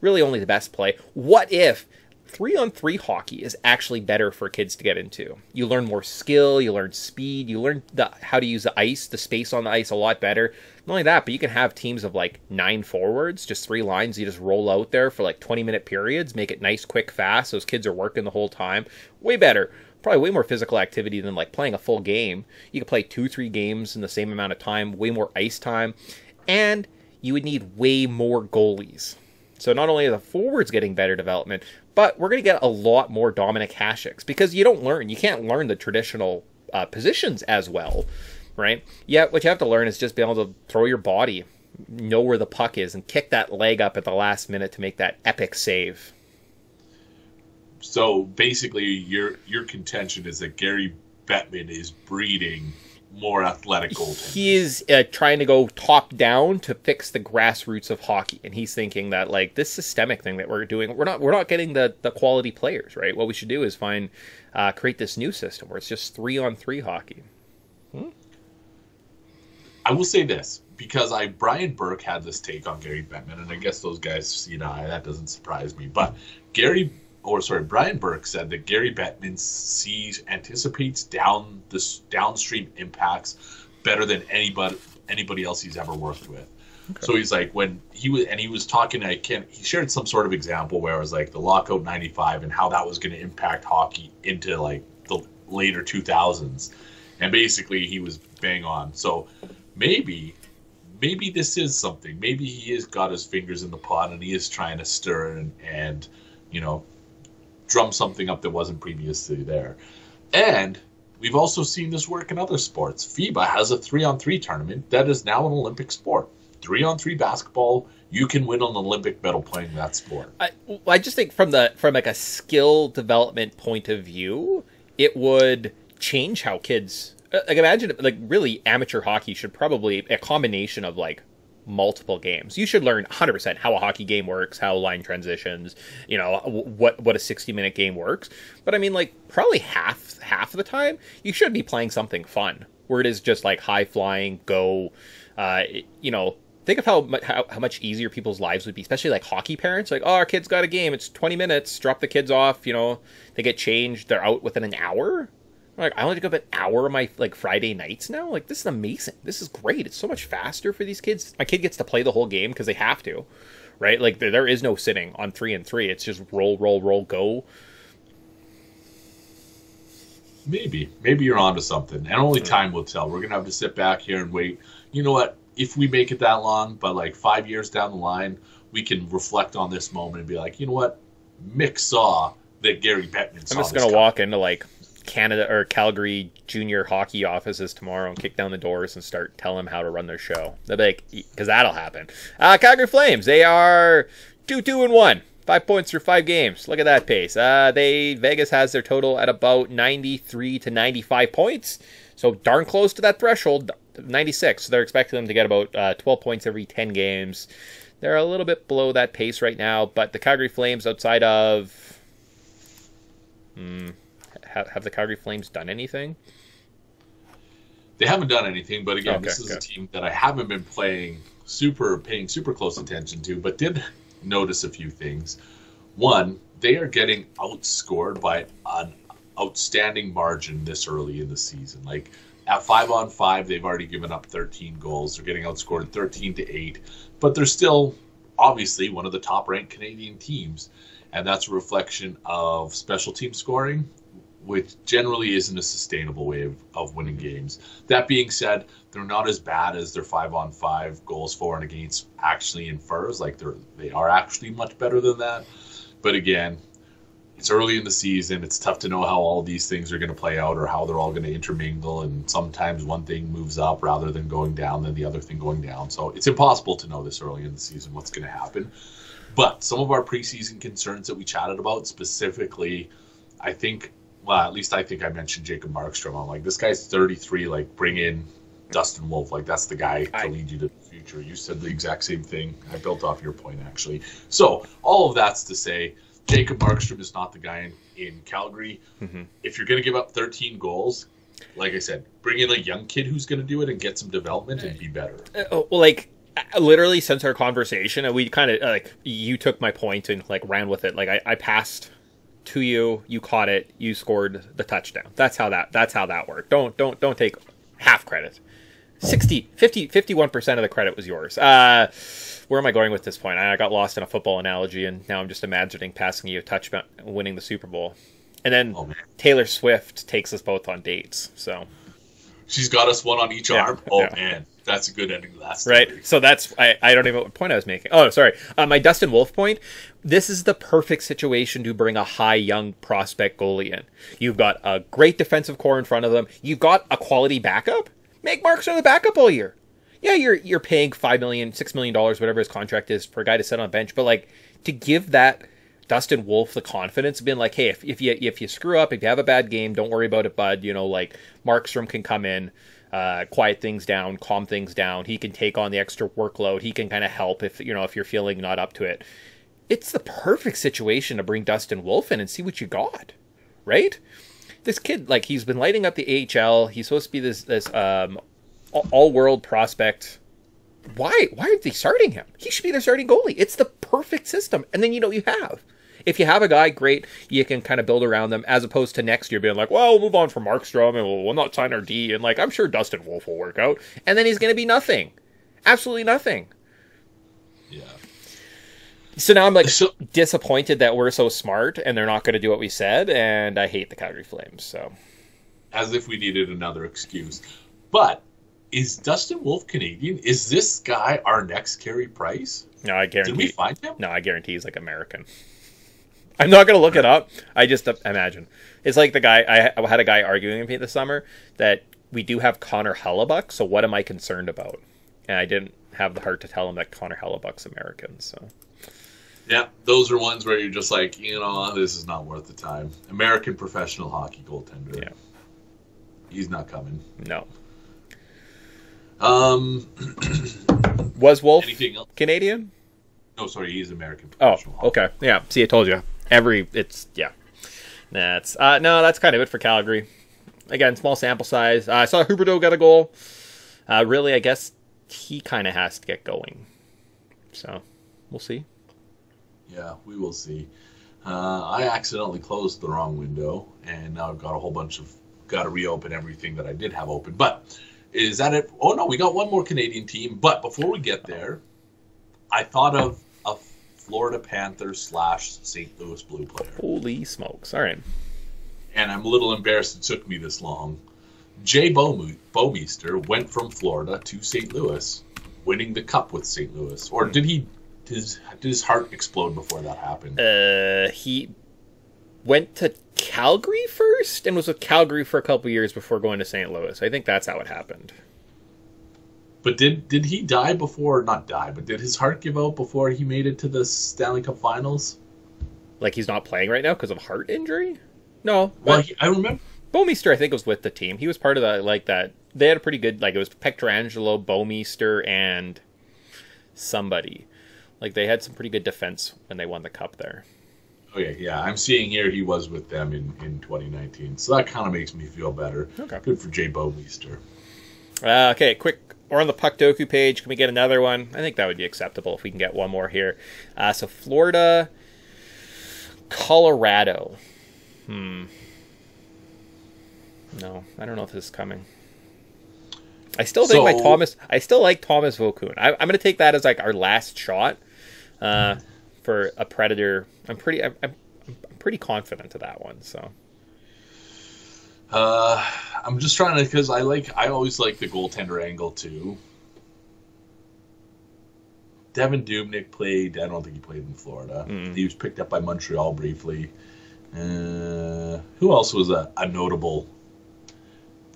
really only the best play. What if three on three hockey is actually better for kids to get into. You learn more skill, you learn speed, you learn the, how to use the ice, the space on the ice a lot better. Not only that, but you can have teams of like nine forwards, just three lines. You just roll out there for like 20 minute periods, make it nice, quick, fast. Those kids are working the whole time. Way better. Probably way more physical activity than like playing a full game. You could play two, three games in the same amount of time, way more ice time. And you would need way more goalies. So not only are the forwards getting better development, but we're going to get a lot more Dominik Hasek's because you don't learn. You can't learn the traditional uh, positions as well, right? Yeah, what you have to learn is just be able to throw your body, know where the puck is, and kick that leg up at the last minute to make that epic save. So basically, your your contention is that Gary Bettman is breeding more athletic goaltenders. He is uh, trying to go top down to fix the grassroots of hockey, and he's thinking that like this systemic thing that we're doing, we're not we're not getting the the quality players right. What we should do is find uh, create this new system where it's just three on three hockey. Hmm? I will say this because I Brian Burke had this take on Gary Bettman, and I guess those guys, you know, that doesn't surprise me. But Gary or sorry, Brian Burke said that Gary Bettman sees anticipates down this downstream impacts better than anybody anybody else he's ever worked with. Okay. So he's like when he was and he was talking. I can't. He shared some sort of example where it was like the lockout '95 and how that was going to impact hockey into like the later 2000s, and basically he was bang on. So maybe maybe this is something. Maybe he has got his fingers in the pot and he is trying to stir and, and you know drum something up that wasn't previously there. And we've also seen this work in other sports. FIBA has a three on three tournament that is now an Olympic sport. Three on three basketball, you can win an Olympic medal playing that sport. I, I just think from the from like a skill development point of view, it would change how kids like imagine like really amateur hockey should probably a combination of like multiple games. You should learn 100% how a hockey game works, how line transitions, you know, what what a 60-minute game works. But I mean like probably half half of the time you should be playing something fun where it is just like high flying, go uh, you know, think of how, how how much easier people's lives would be, especially like hockey parents. Like, oh, our kid's got a game. It's twenty minutes. Drop the kids off. You know, they get changed. They're out within an hour. Like I only take up an hour of my like Friday nights now. Like this is amazing. This is great. It's so much faster for these kids. My kid gets to play the whole game because they have to, right? Like there, there is no sitting on three and three. It's just roll, roll, roll, go. Maybe, maybe you're onto something, and only hmm. time will tell. We're gonna have to sit back here and wait. You know what? If we make it that long, but like five years down the line, we can reflect on this moment and be like, you know what? Mik saw that Gary Bettman. I'm just gonna walk into like Canada or Calgary junior hockey offices tomorrow and kick down the doors and start telling them how to run their show. They'll be like, because that'll happen. Uh, Calgary Flames, they are two, two, and one. Five points through five games. Look at that pace. Uh, they Vegas has their total at about 93 to 95 points. So darn close to that threshold, 96. So they're expecting them to get about uh, 12 points every 10 games. They're a little bit below that pace right now, but the Calgary Flames, outside of hmm, have, have the Calgary Flames done anything? They haven't done anything, but again, okay, this is a team that I haven't been playing super, paying super close attention to, but did notice a few things. One, they are getting outscored by an outstanding margin this early in the season. Like at five on five, they've already given up 13 goals. They're getting outscored 13 to eight, but they're still obviously one of the top ranked Canadian teams, and that's a reflection of special team scoring which generally isn't a sustainable way of, of winning games. That being said, they're not as bad as their five on five goals for and against actually infers. Like they're they are actually much better than that. But again, it's early in the season. It's tough to know how all these things are going to play out or how they're all going to intermingle. And sometimes one thing moves up rather than going down, than the other thing going down. So it's impossible to know this early in the season what's going to happen. But some of our preseason concerns that we chatted about specifically, I think well, at least I think I mentioned Jacob Markstrom. I'm like, this guy's 33. Like, bring in Dustin Wolf. Like, that's the guy to lead you to the future. You said the exact same thing. I built off your point, actually. So, all of that's to say, Jacob Markstrom is not the guy in, in Calgary. Mm-hmm. If you're going to give up 13 goals, like I said, bring in a young kid who's going to do it and get some development and be better. Uh, oh, well, like, literally since our conversation, and we kind of like you took my point and like ran with it. Like I, I passed to you, you caught it, you scored the touchdown. That's how that that's how that worked. Don't don't don't take half credit. 60 50 51% of the credit was yours. Uh where am I going with this point? I got lost in a football analogy and now I'm just imagining passing you a touchdown winning the Super Bowl. And then oh, Taylor Swift takes us both on dates. So she's got us one on each yeah, arm. Oh yeah. man that's a good ending to that story. Right. So that's I, I don't even know what point I was making. Oh, sorry. Uh, my Dustin Wolf point. This is the perfect situation to bring a high young prospect goalie in. You've got a great defensive core in front of them. You've got a quality backup. Make Markstrom the backup all year. Yeah, you're you're paying five million, six million dollars, whatever his contract is, for a guy to sit on a bench. But like to give that Dustin Wolf the confidence, of being like, hey, if, if you if you screw up, if you have a bad game, don't worry about it, bud. You know, like Markstrom can come in uh, quiet things down, calm things down. He can take on the extra workload. He can kind of help if you know if you're feeling not up to it. It's the perfect situation to bring Dustin Wolf in and see what you got, right? This kid, like he's been lighting up the AHL. He's supposed to be this this um, all world prospect. Why why aren't they starting him? He should be their starting goalie. It's the perfect system. And then you know you have if you have a guy, great, you can kind of build around them as opposed to next year being like, well, we'll move on from Markstrom and we'll, we'll not sign our D. And like, I'm sure Dustin Wolf will work out. And then he's going to be nothing. Absolutely nothing. Yeah. So now I'm like So- disappointed that we're so smart and they're not going to do what we said. And I hate the Calgary Flames. So As if we needed another excuse. But is Dustin Wolf Canadian? Is this guy our next Carey Price? no, I guarantee. Did we find him? No, I guarantee he's like American. I'm not gonna look it up. I just uh, imagine it's like the guy I, had a guy arguing with me this summer that we do have Connor Hellebuyck. So what am I concerned about? And I didn't have the heart to tell him that Connor Hellebuyck's American. So Yeah, those are ones where you're just like, you know, this is not worth the time. American professional hockey goaltender. Yeah. He's not coming. no, Um, was Wolf? Canadian? No, sorry, he's American Oh, okay. Yeah. See, I told you. Every it's yeah. That's uh no, that's kind of it for Calgary. Again, small sample size. Uh, I saw Huberdeau got a goal. Uh, really, I guess he kind of has to get going. So we'll see. Yeah, we will see. Uh, I accidentally closed the wrong window, and now I've got a whole bunch of got to reopen everything that I did have open. But is that it? Oh no, we got one more Canadian team. But before we get there, I thought of Florida Panthers slash St. Louis Blue player, Holy smokes! All right. and I'm a little embarrassed it took me this long. Jay Bouwmeester went from Florida to St. Louis, winning the cup with St. Louis. Or did he? Did his, did his heart explode before that happened? Uh, he went to Calgary first and was with Calgary for a couple years before going to St. Louis. I think that's how it happened. But did did he die before? Not die, but did his heart give out before he made it to the Stanley Cup Finals? Like he's not playing right now because of heart injury. No, Well, he, I remember. Bouwmeester, I think, was with the team. He was part of that, like that. They had a pretty good, like it was Pietrangelo, Bouwmeester, and somebody. Like they had some pretty good defense when they won the cup there. Okay, yeah, I'm seeing here he was with them in, in 2019, so that kind of makes me feel better. Okay. Good for Jay Bouwmeester. Uh, okay, quick. We're on the PuckDoku page. Can we get another one? I think that would be acceptable if we can get one more here. Uh, so Florida, Colorado. Hmm. No, I don't know if this is coming. I still think my Thomas. I still like Thomas Vokoun. I, I'm going to take that as like our last shot uh, for a Predator. I'm pretty. I'm, I'm, I'm pretty confident of that one. So Uh, I'm just trying to because I like I always like the goaltender angle too. Devan Dubnyk played. I don't think he played in Florida. Mm. He was picked up by Montreal briefly. Uh, who else was a, a notable?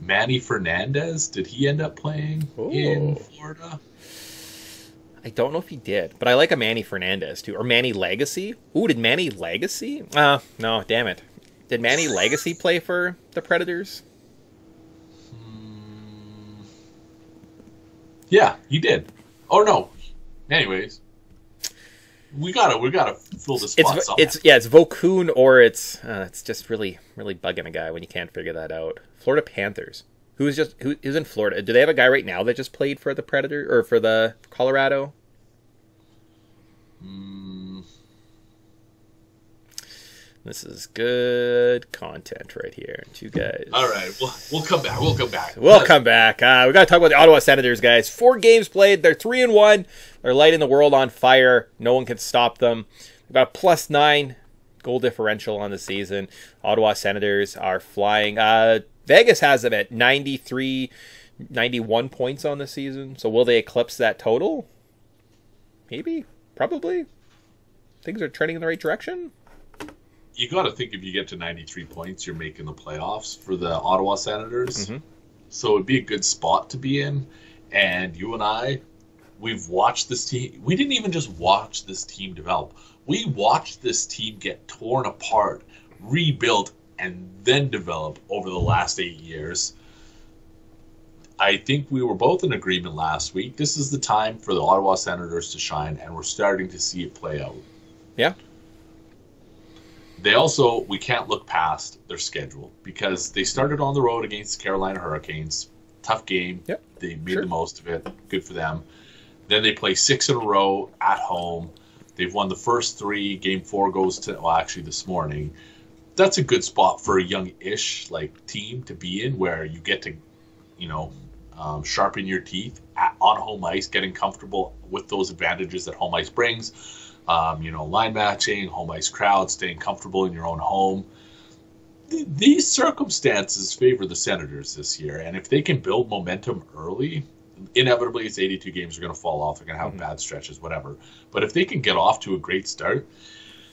Manny Fernandez. Did he end up playing in Florida? I don't know if he did, but I like a Manny Fernandez too, or Manny Legace. Ooh, did Manny Legace? Uh no, damn it. Did Manny Legace play for the Predators? Yeah, he did. Oh no. Anyways, we gotta we gotta fill the spot. It's somehow. it's yeah, it's Vokoun or it's uh, it's just really really bugging a guy when you can't figure that out. Florida Panthers. Who's just who is in Florida? Do they have a guy right now that just played for the Predator or for the Colorado? Mm, This is good content right here. Two guys. all right, we'll we'll come back. We'll come back. We'll come back. Uh, we got to talk about the Ottawa Senators, guys. Four games played. They're three and one. They're lighting the world on fire. No one can stop them. They've got a plus nine goal differential on the season. Ottawa Senators are flying. Uh, Vegas has them at 93, 91 points on the season. So will they eclipse that total? Maybe. Probably. Things are trending in the right direction. You got to think if you get to 93 points, you're making the playoffs for the Ottawa Senators. Mhm. So it'd be a good spot to be in. And you and I, we've watched this team. We didn't even just watch this team develop. We watched this team get torn apart, rebuilt, and then develop over the last eight years. I think we were both in agreement last week. This is the time for the Ottawa Senators to shine, and we're starting to see it play out. Yeah. They also, we can't look past their schedule because they started on the road against the Carolina Hurricanes. Tough game. Yep. They made Sure. the most of it. Good for them. Then they play six in a row at home. They've won the first three. Game four goes to well, actually this morning. That's a good spot for a young-ish like team to be in, where you get to, you know, um, sharpen your teeth at, on home ice, getting comfortable with those advantages that home ice brings. Um, you know, line matching, home ice crowd, staying comfortable in your own home. Th- these circumstances favor the Senators this year, and if they can build momentum early, inevitably it's 82 games are going to fall off. They're going to have Mhm. bad stretches, whatever. But if they can get off to a great start,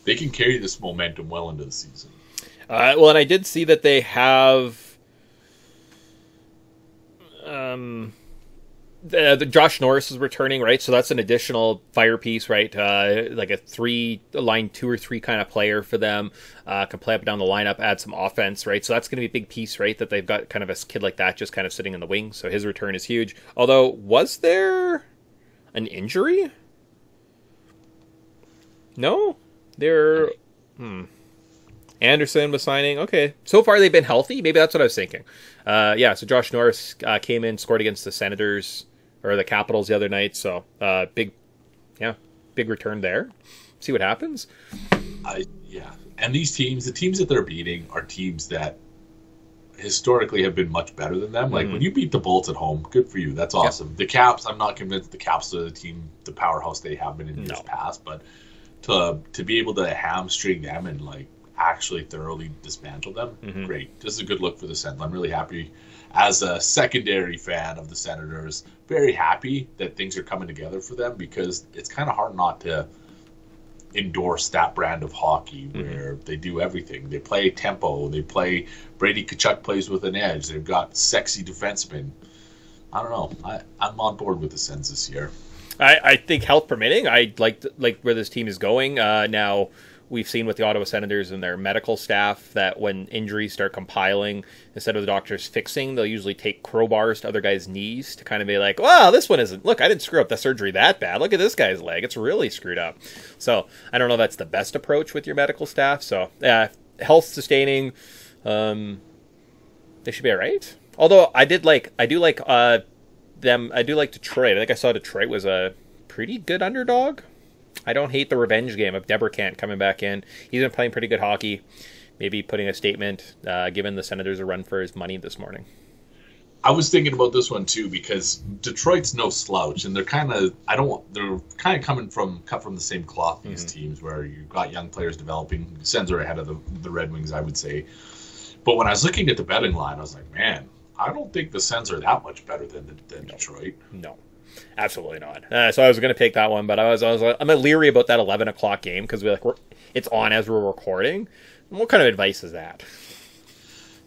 they can carry this momentum well into the season. Uh, well, and I did see that they have um, the, Josh Norris is returning, right? So that's an additional fire piece, right? Uh, like a three a line two or three kind of player for them. Uh, can play up and down the lineup, add some offense, right? So that's going to be a big piece, right? That they've got kind of a kid like that just kind of sitting in the wing. So his return is huge. Although, was there an injury? No, there. Hmm. Anderson was signing. Okay, so far they've been healthy. Maybe that's what I was thinking. Uh, yeah, so Josh Norris uh, came in, scored against the Senators or the Capitals the other night. So uh, big, yeah, big return there. See what happens. I yeah, and these teams, the teams that they're beating, are teams that historically have been much better than them. Like Mhm. when you beat the Bolts at home, good for you. That's awesome. The Caps, I'm not convinced the Caps are the team, the powerhouse they have been in years No. past, but to to be able to hamstring them and like actually thoroughly dismantle them, Mhm. great. This is a good look for the Senators. I'm really happy as a secondary fan of the Senators. Very happy that things are coming together for them because it's kind of hard not to endorse that brand of hockey Mhm. where they do everything. They play tempo. They play. Brady Tkachuk plays with an edge. They've got sexy defensemen. I don't know. I, I'm on board with the Sens this year. I, I think health permitting, I like like where this team is going. Uh, now we've seen with the Ottawa Senators and their medical staff that when injuries start compiling, instead of the doctors fixing, they'll usually take crowbars to other guys' knees to kind of be like, "Wow, this one isn't. Look, I didn't screw up the surgery that bad. Look at this guy's leg; it's really screwed up." So I don't know if that's the best approach with your medical staff. So yeah, health sustaining, um, they should be all right. Although I did like, I do like uh, them. I do like Detroit. I think I saw Detroit was a pretty good underdog. I don't hate the revenge game of DeBrincat coming back in. He's been playing pretty good hockey. Maybe putting a statement, uh, giving the Senators a run for his money this morning. I was thinking about this one too because Detroit's no slouch, and they're kind of I don't they're kind of coming from cut from the same cloth. These Mhm. teams where you've got young players developing. Sens are ahead of the the Red Wings, I would say. But when I was looking at the betting line, I was like, man, I don't think the Sens are that much better than than Detroit. No, absolutely not. Uh, so I was going to pick that one, but I was, I was I'm a leery about that 11 o'clock game because we're like we're, it's on as we're recording. What kind of advice is that?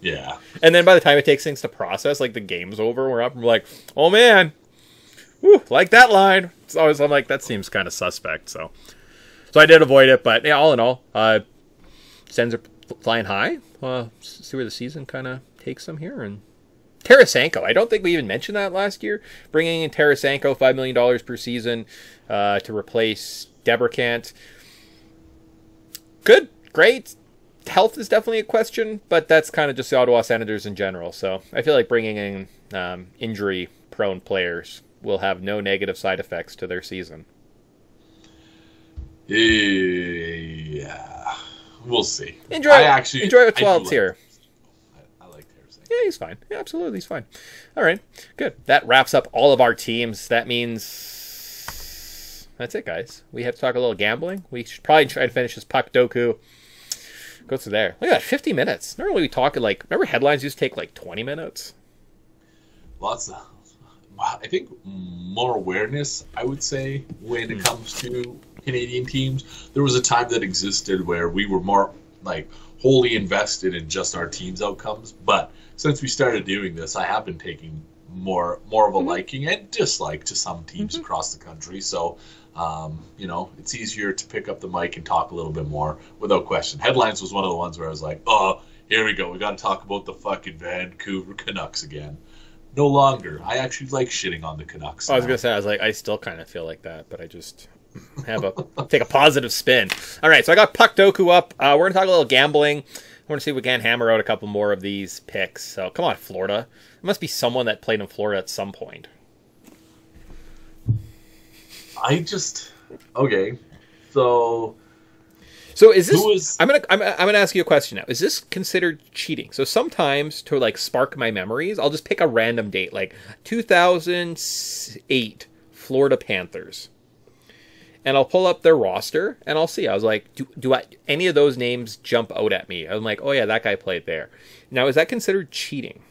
Yeah, And then by the time it takes things to process, like the game's over, we're up, and we're like, oh man, like that line. It's always I'm like that seems kind of suspect. So, so I did avoid it, but yeah, all in all, uh, Sens are flying high. Uh, see where the season kind of takes them here, and Tarasenko. I don't think we even mentioned that last year. Bringing in Tarasenko, five million dollars per season uh, to replace DeBrincat. Good, great. Health is definitely a question, but that's kind of just the Ottawa Senators in general. So I feel like bringing in um, injury-prone players will have no negative side effects to their season. yeah, we'll see. Enjoy, I actually enjoy what's I do it's like here. I, I like Tarasenko. Yeah, he's fine. Yeah, absolutely, he's fine. All right, good. That wraps up all of our teams. That means that's it, guys. We have to talk a little gambling. We should probably try to finish this PuckDoku. Go through there. Look at that, 50 minutes. Normally we talk like, remember headlines used to take like 20 minutes? lots of i think more awareness i would say when Hmm. it comes to canadian teams there was a time that existed where we were more like wholly invested in just our team's outcomes but since we started doing this i have been taking more more of a Mhm. liking and dislike to some teams Mhm. across the country so um, you know it's easier to pick up the mic and talk a little bit more without question headlines was one of the ones where i was like oh here we go we got to talk about the fucking vancouver canucks again no longer. I actually like shitting on the Canucks. I was now. gonna say, I was like, I still kind of feel like that, but I just have a take a positive spin. All right, so I got PuckDoku up. Uh, we're gonna talk a little gambling. We're gonna see if we can hammer out a couple more of these picks. So come on, Florida. There must be someone that played in Florida at some point. I just okay. So So is this? Is- I'm gonna I'm, I'm gonna ask you a question now. Is this considered cheating? So sometimes to like spark my memories, I'll just pick a random date, like 2008 Florida Panthers, and I'll pull up their roster and I'll see. I was like, do do I, any of those names jump out at me? I'm like, oh yeah, that guy played there. Now is that considered cheating?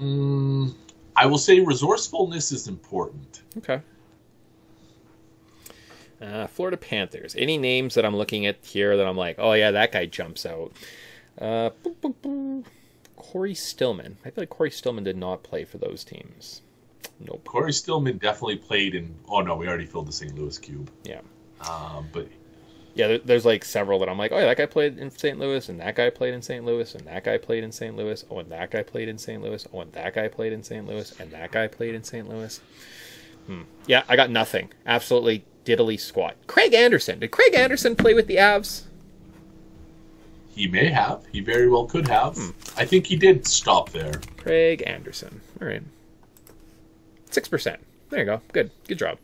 mm, I will say resourcefulness is important. Okay. Uh, Florida Panthers. Any names that I'm looking at here that I'm like, oh yeah, that guy jumps out. Uh, boop, boop, boop. Cory Stillman. I feel like Cory Stillman did not play for those teams. Nope. Cory Stillman definitely played in. Oh no, we already filled the St. Louis cube. Yeah. Um, but Yeah, there, there's like several that I'm like, oh yeah, that guy played in St. Louis, and that guy played in St. Louis, and that guy played in St. Louis. Oh, and that guy played in St. Louis. Oh, and that guy played in St. Louis, and that guy played in St. Louis. Hmm. Yeah, I got nothing. Absolutely diddly squat. Craig Anderson. Did Craig Anderson play with the Avs? he may have. He very well could have. Hmm. I think he did stop there. Craig Anderson. All right. 6%. There you go. Good. Good job.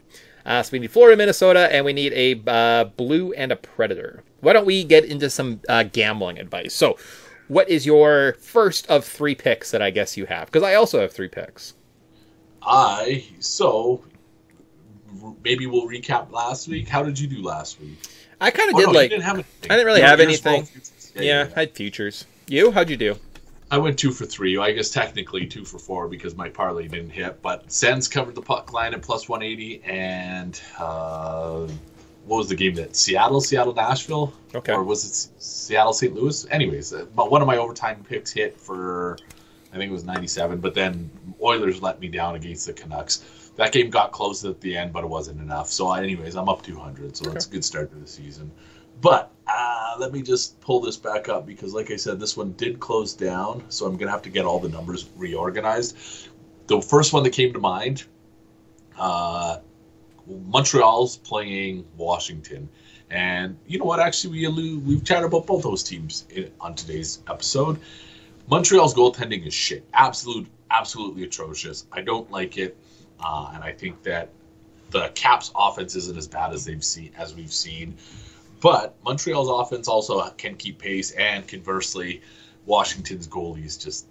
Uh, so we need Florida, Minnesota, and we need a uh, blue and a predator. Why don't we get into some uh, gambling advice? So, what is your first of three picks that I guess you have? Because I also have three picks. I so maybe we'll recap last week. How did you do last week? I kind of Oh, did no, you like. didn't have. I didn't really Your- have anything. small futures. Yeah, I had futures. You? How'd you do? I went two for three. I guess technically two for four because my parlay didn't hit. But Sens covered the puck line at plus 180. And uh, what was the game that Seattle, Seattle, Nashville? Okay. Or was it Seattle, St. Louis? Anyways, uh, but one of my overtime picks hit for, I think it was 97. But then Oilers let me down against the Canucks. That game got close at the end, but it wasn't enough. So, anyways, I'm up 200. So that's a good start to the season. But uh, let me just pull this back up because, like I said, this one did close down. So I'm going to have to get all the numbers reorganized. The first one that came to mind uh, Montreal's playing Washington. And you know what? Actually, we allude, we've chatted about both those teams in, on today's episode. Montreal's goaltending is shit. Absolute, absolutely atrocious. I don't like it, uh, and I think that the Caps' offense isn't as bad as they've seen as we've seen. But Montreal's offense also can keep pace, and conversely, Washington's goalies just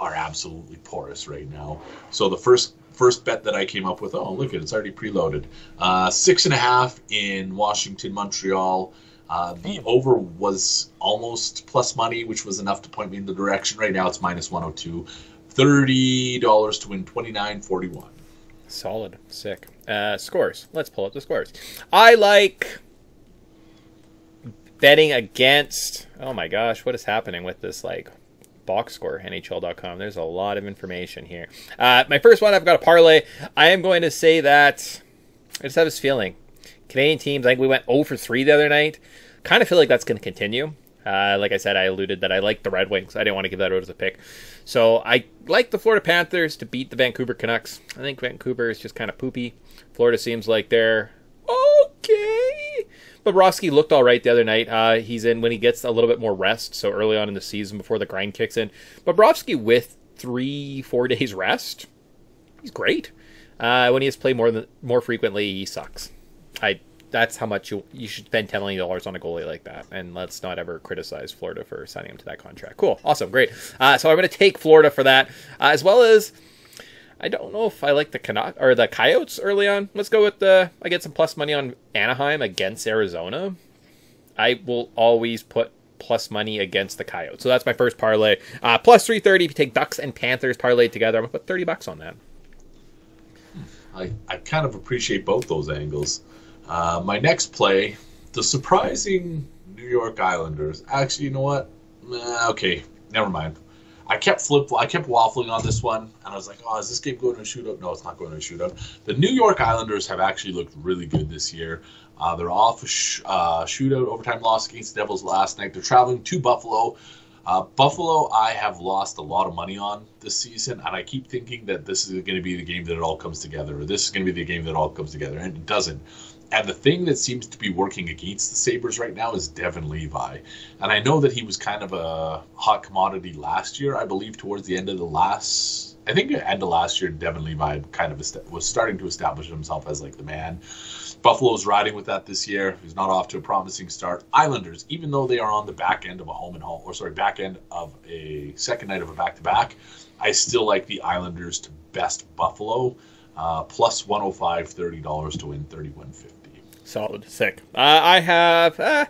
are absolutely porous right now. So the first first bet that I came up with, oh look at it, it's already preloaded. Uh, six and a half in Washington, Montreal. Uh, the over was almost plus money, which was enough to point me in the direction. Right now it's minus 102. Thirty dollars to win twenty nine forty one. Solid. Sick. Uh, scores. Let's pull up the scores. I like betting against. Oh my gosh, what is happening with this like box score NHL.com? There's a lot of information here. Uh, my first one, I've got a parlay. I am going to say that I just have this feeling. Canadian teams, I think we went 0 for 3 the other night. Kind of feel like that's going to continue. Uh, like I said, I alluded that I like the Red Wings. I didn't want to give that out as a pick. So I like the Florida Panthers to beat the Vancouver Canucks. I think Vancouver is just kind of poopy. Florida seems like they're okay. Bobrovsky looked all right the other night. Uh, he's in when he gets a little bit more rest, so early on in the season before the grind kicks in. Bobrovsky with three, four days rest, he's great. Uh, when he has played more than more frequently, he sucks. I that's how much you you should spend ten million dollars on a goalie like that. And let's not ever criticize Florida for signing him to that contract. Cool, awesome, great. Uh, so I'm going to take Florida for that, uh, as well as I don't know if I like the Canuck or the Coyotes early on. Let's go with the. I get some plus money on Anaheim against Arizona. I will always put plus money against the Coyotes. So that's my first parlay. Uh, plus three thirty if you take Ducks and Panthers parlayed together. I'm gonna put thirty bucks on that. I, I kind of appreciate both those angles. Uh, my next play, the surprising New York Islanders. Actually, you know what? Eh, okay, never mind. I kept flip. I kept waffling on this one, and I was like, "Oh, is this game going to a shootout?" No, it's not going to a shootout. The New York Islanders have actually looked really good this year. Uh, they're off a sh- uh, shootout overtime loss against the Devils last night. They're traveling to Buffalo. Uh, Buffalo, I have lost a lot of money on this season, and I keep thinking that this is going to be the game that it all comes together, or this is going to be the game that it all comes together, and it doesn't. And the thing that seems to be working against the Sabres right now is Devon Levi. And I know that he was kind of a hot commodity last year, I believe, towards the end of the last. I think end of last year, Devon Levi kind of was starting to establish himself as like the man. Buffalo's riding with that this year. He's not off to a promising start. Islanders, even though they are on the back end of a home and home, or sorry, back end of a second night of a back to back, I still like the Islanders to best Buffalo, uh, plus 105, $30 to win 31.50. Solid, sick. Uh, I have. Uh,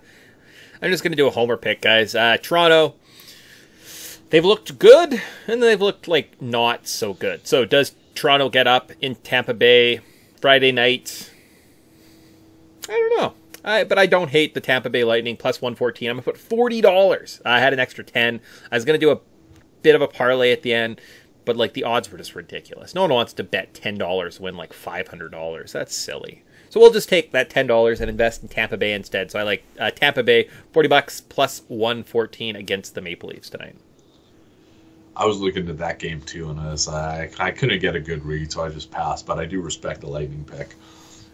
I'm just gonna do a homer pick, guys. Uh, Toronto. They've looked good, and they've looked like not so good. So does Toronto get up in Tampa Bay Friday night? I don't know. I, but I don't hate the Tampa Bay Lightning plus 114. I'm going to put $40. I had an extra 10. I was going to do a bit of a parlay at the end, but like the odds were just ridiculous. No one wants to bet $10 win like $500. That's silly. So we'll just take that $10 and invest in Tampa Bay instead. So I like uh, Tampa Bay 40 bucks plus 114 against the Maple Leafs tonight. I was looking at that game too, and I was like, I couldn't get a good read, so I just passed. But I do respect the Lightning pick.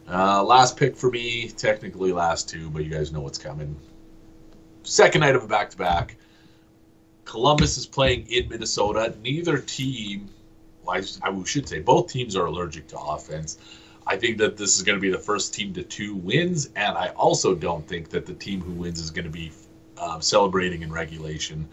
Uh, last pick for me, technically last two, but you guys know what's coming. Second night of a back to back. Columbus is playing in Minnesota. Neither team, well, I, I should say, both teams are allergic to offense. I think that this is going to be the first team to two wins, and I also don't think that the team who wins is going to be um, celebrating in regulation.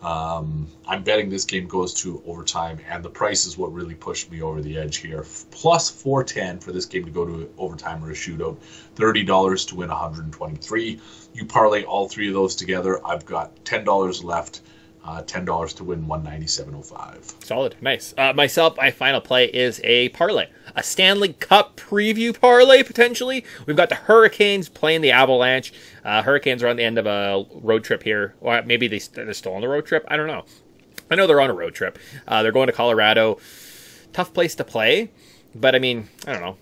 Um, I'm betting this game goes to overtime, and the price is what really pushed me over the edge here. Plus 410 for this game to go to overtime or a shootout. $30 to win 123. You parlay all three of those together. I've got $10 left uh, ten dollars to win one ninety seven oh five. Solid, nice. Uh, myself, my final play is a parlay, a Stanley Cup preview parlay potentially. We've got the Hurricanes playing the Avalanche. Uh, Hurricanes are on the end of a road trip here, or maybe they, they're still on the road trip. I don't know. I know they're on a road trip. Uh, they're going to Colorado. Tough place to play, but I mean, I don't know.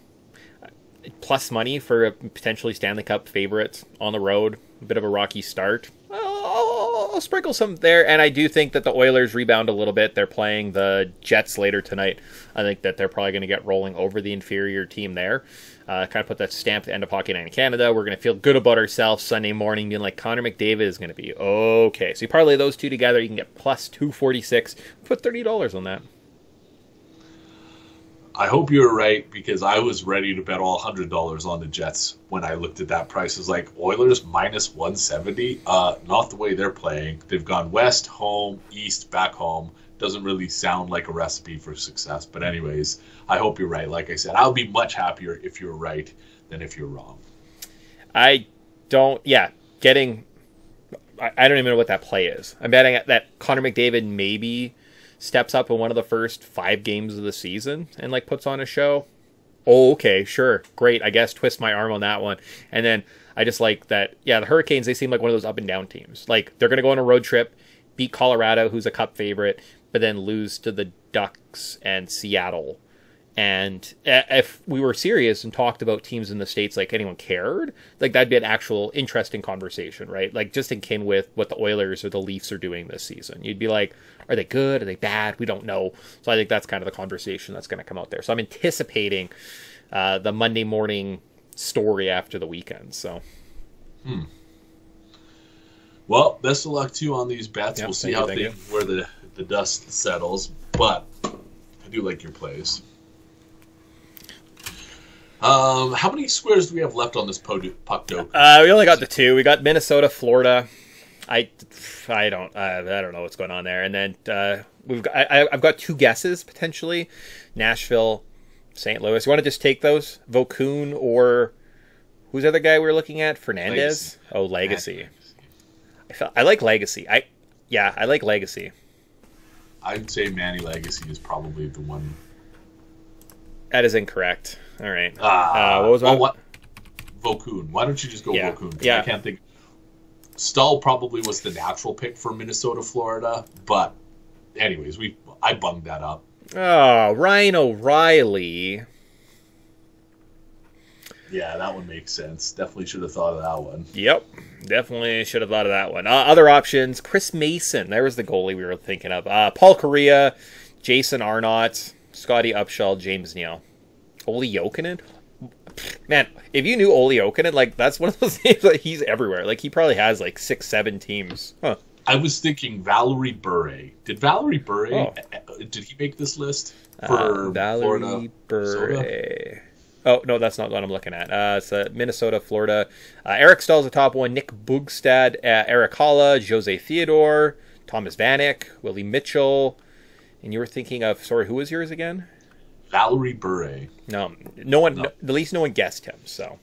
Plus money for potentially Stanley Cup favorite on the road. A bit of a rocky start. I'll sprinkle some there, and I do think that the Oilers rebound a little bit. They're playing the Jets later tonight. I think that they're probably going to get rolling over the inferior team there. Uh, kind of put that stamp at the end of Hockey Night in Canada. We're going to feel good about ourselves Sunday morning, being like Connor McDavid is going to be okay. So you parlay those two together, you can get plus two forty six. Put thirty dollars on that. I hope you're right because I was ready to bet all hundred dollars on the Jets when I looked at that price. It was like Oilers minus one seventy. Uh, not the way they're playing. They've gone west, home, east, back home. Doesn't really sound like a recipe for success. But anyways, I hope you're right. Like I said, I'll be much happier if you're right than if you're wrong. I don't. Yeah, getting. I, I don't even know what that play is. I'm betting that Connor McDavid maybe steps up in one of the first five games of the season and like puts on a show. Oh, okay, sure, great. I guess twist my arm on that one. And then I just like that. Yeah, the Hurricanes they seem like one of those up and down teams. Like they're gonna go on a road trip, beat Colorado, who's a Cup favorite, but then lose to the Ducks and Seattle and if we were serious and talked about teams in the states like anyone cared, like that'd be an actual interesting conversation, right? Like just in kin with what the Oilers or the Leafs are doing this season. You'd be like, are they good? Are they bad? We don't know. So I think that's kind of the conversation that's going to come out there. So I'm anticipating uh, the Monday morning story after the weekend. So. Hmm. Well, best of luck to you on these bets. Yep, we'll see how they, where the the dust settles, but I do like your plays. Um, how many squares do we have left on this PuckDoku? Uh, we only got the two. We got Minnesota, Florida. I, I don't, uh, I don't know what's going on there. And then uh, we've got, I, I've got two guesses potentially: Nashville, St. Louis. You want to just take those, Vokoun or who's the other guy we are looking at? Fernandez. Legace. Oh, Legace. I felt I like Legace. I, yeah, I like Legace. I'd say Manny Legace is probably the one. That is incorrect. All right. Ah, uh, what was my... what? Vokoun. Why don't you just go yeah. Vokoun? Yeah. I can't think. Staal probably was the natural pick for Minnesota, Florida, but anyways, we I bunged that up. Oh, Ryan O'Reilly. Yeah, that one makes sense. Definitely should have thought of that one. Yep, definitely should have thought of that one. Uh, other options: Chris Mason. There was the goalie we were thinking of. Uh, Paul Kariya, Jason Arnott, Scottie Upshall, James Neal. Olli Jokinen. Man, if you knew Olli Jokinen, like that's one of those names that he's everywhere. Like he probably has like six, seven teams. Huh. I was thinking Valeri Bure. Did Valeri Bure? Oh. uh, Did he make this list Uh, for Valerie Florida? Bure. Oh no, that's not what I'm looking at. Uh, it's uh, Minnesota, Florida. Uh, Eric Staal's the top one. Nick Bjugstad, uh, Erik Haula, Jose Theodore, Thomas Vanek, Willie Mitchell. And you were thinking of sorry, who was yours again? Valeri Bure. No, no one. No. No, at least no one guessed him. So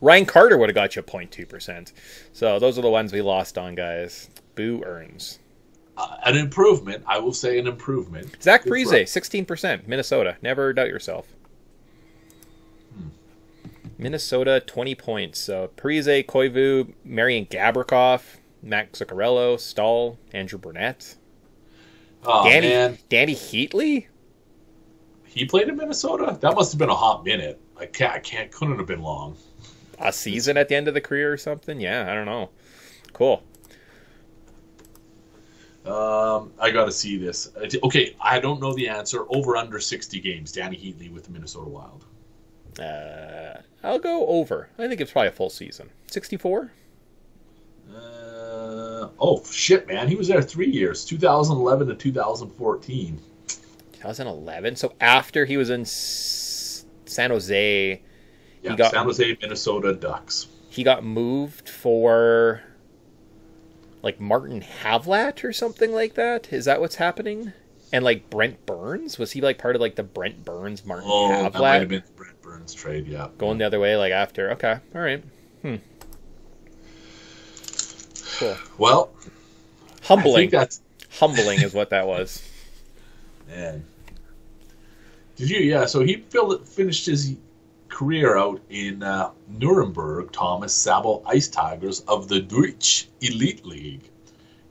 Ryan Carter would have got you 0.2 percent. So those are the ones we lost on, guys. Boo earns. Uh, an improvement. I will say an improvement. Zach Parise, 16 percent, Minnesota. Never doubt yourself. Minnesota, 20 points. So Parise, Koivu, Marian Gabrikoff, Matt Zuccarello, Staal, Andrew Brunette, Oh Dany, man, Dany Heatley. he played in Minnesota. That must have been a hot minute. I can't. I can't. Couldn't have been long. A season at the end of the career or something. Yeah, I don't know. Cool. Um, I got to see this. Okay, I don't know the answer. Over under sixty games. Dany Heatley with the Minnesota Wild. Uh, I'll go over. I think it's probably a full season. 64? Uh, oh shit, man! He was there three years, 2011 to 2014. 2011. So after he was in S- San Jose, Yeah, got- San Jose, Minnesota Ducks. he got moved for like Martin Havlat or something like that. Is that what's happening? And like Brent Burns, was he like part of like the Brent Burns Martin Oh, that might Havlat have been the Brent Burns trade. Yeah, going the other way? Like after, okay, all right, cool. Well, I Humbling, think that's humbling is what that was. man. Did you? Yeah. So he filled, finished his career out in uh, Nuremberg. Thomas Sabo Ice Tigers of the Deutsche Elite League,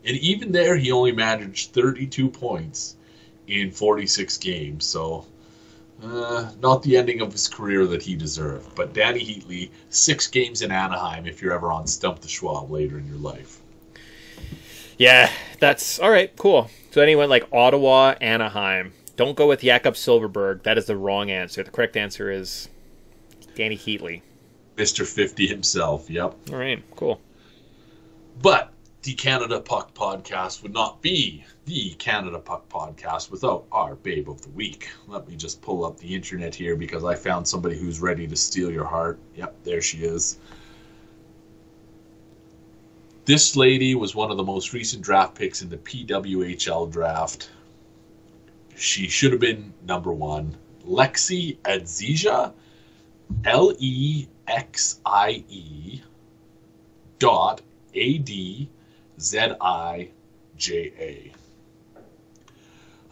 and even there, he only managed 32 points in 46 games. So. Uh, not the ending of his career that he deserved, but Dany Heatley, six games in Anaheim. If you're ever on Stump the Schwab later in your life, Yeah, that's all right. Cool. So anyone like Ottawa, Anaheim, don't go with Jakob Silfverberg. That is the wrong answer. The correct answer is Dany Heatley. Mister 50 himself. Yep. All right, cool. But the Canada Puck podcast would not be the Canada Puck podcast without our babe of the week. Let me just pull up the internet here because I found somebody who's ready to steal your heart. Yep, there she is. This lady was one of the most recent draft picks in the PWHL draft. She should have been number one. Lexie Adzija, L E X I E dot A D Z I J A.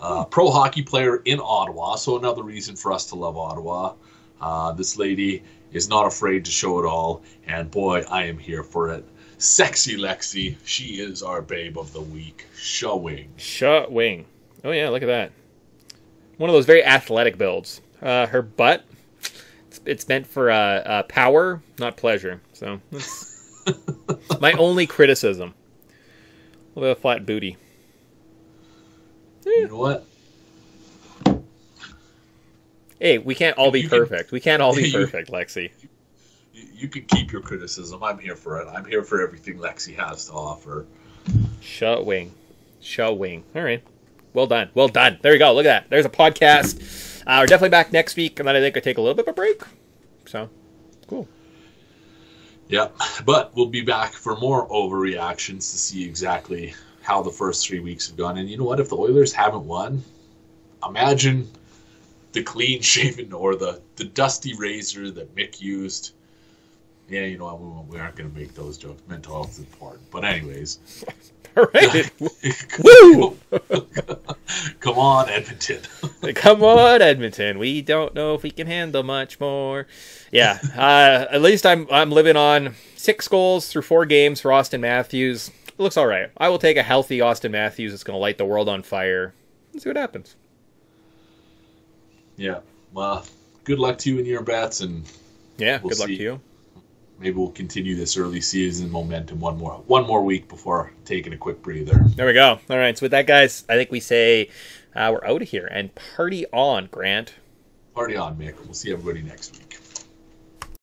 Uh, pro hockey player in Ottawa, so another reason for us to love Ottawa. Uh, this lady is not afraid to show it all, and boy, I am here for it. Sexy Lexi, she is our babe of the week. Showing. Schwing. Oh yeah, look at that. One of those very athletic builds. Uh, her butt. It's, it's meant for uh, uh, power, not pleasure. So that's my only criticism. A little bit of flat booty. You know what? Hey, we can't all be You can- perfect. We can't all be perfect, Lexi. You, can keep your criticism. I'm here for it. I'm here for everything Lexi has to offer. Schwing. Shut wing. All right. Well done. Well done. There you go. Look at that. There's a podcast. Uh, we're definitely back next week, and then I think I take a little bit of a break. So, cool. Yeah, but we'll be back for more overreactions to see exactly how the first three weeks have gone. And you know what? If the Oilers haven't won, imagine the clean shaven or the, the dusty razor that Mik used. Yeah, you know what? We, we aren't going to make those jokes. Mental health is important. But, anyways, All right. Woo! come on, Edmonton. Come on, Edmonton. We don't know if we can handle much more. Yeah. Uh, at least I'm I'm living on six goals through four games for Auston Matthews. It looks all right. I will take a healthy Auston Matthews It's going to light the world on fire. Let's see what happens. yeah, well, good luck to you and your bets, and Yeah. We'll good luck to you. Maybe we'll continue this early season momentum one more one more week before taking a quick breather. There we go. All right. So with that, guys, I think we say uh, we're out of here and party on, Grant. Party on, Mik. We'll see everybody next week.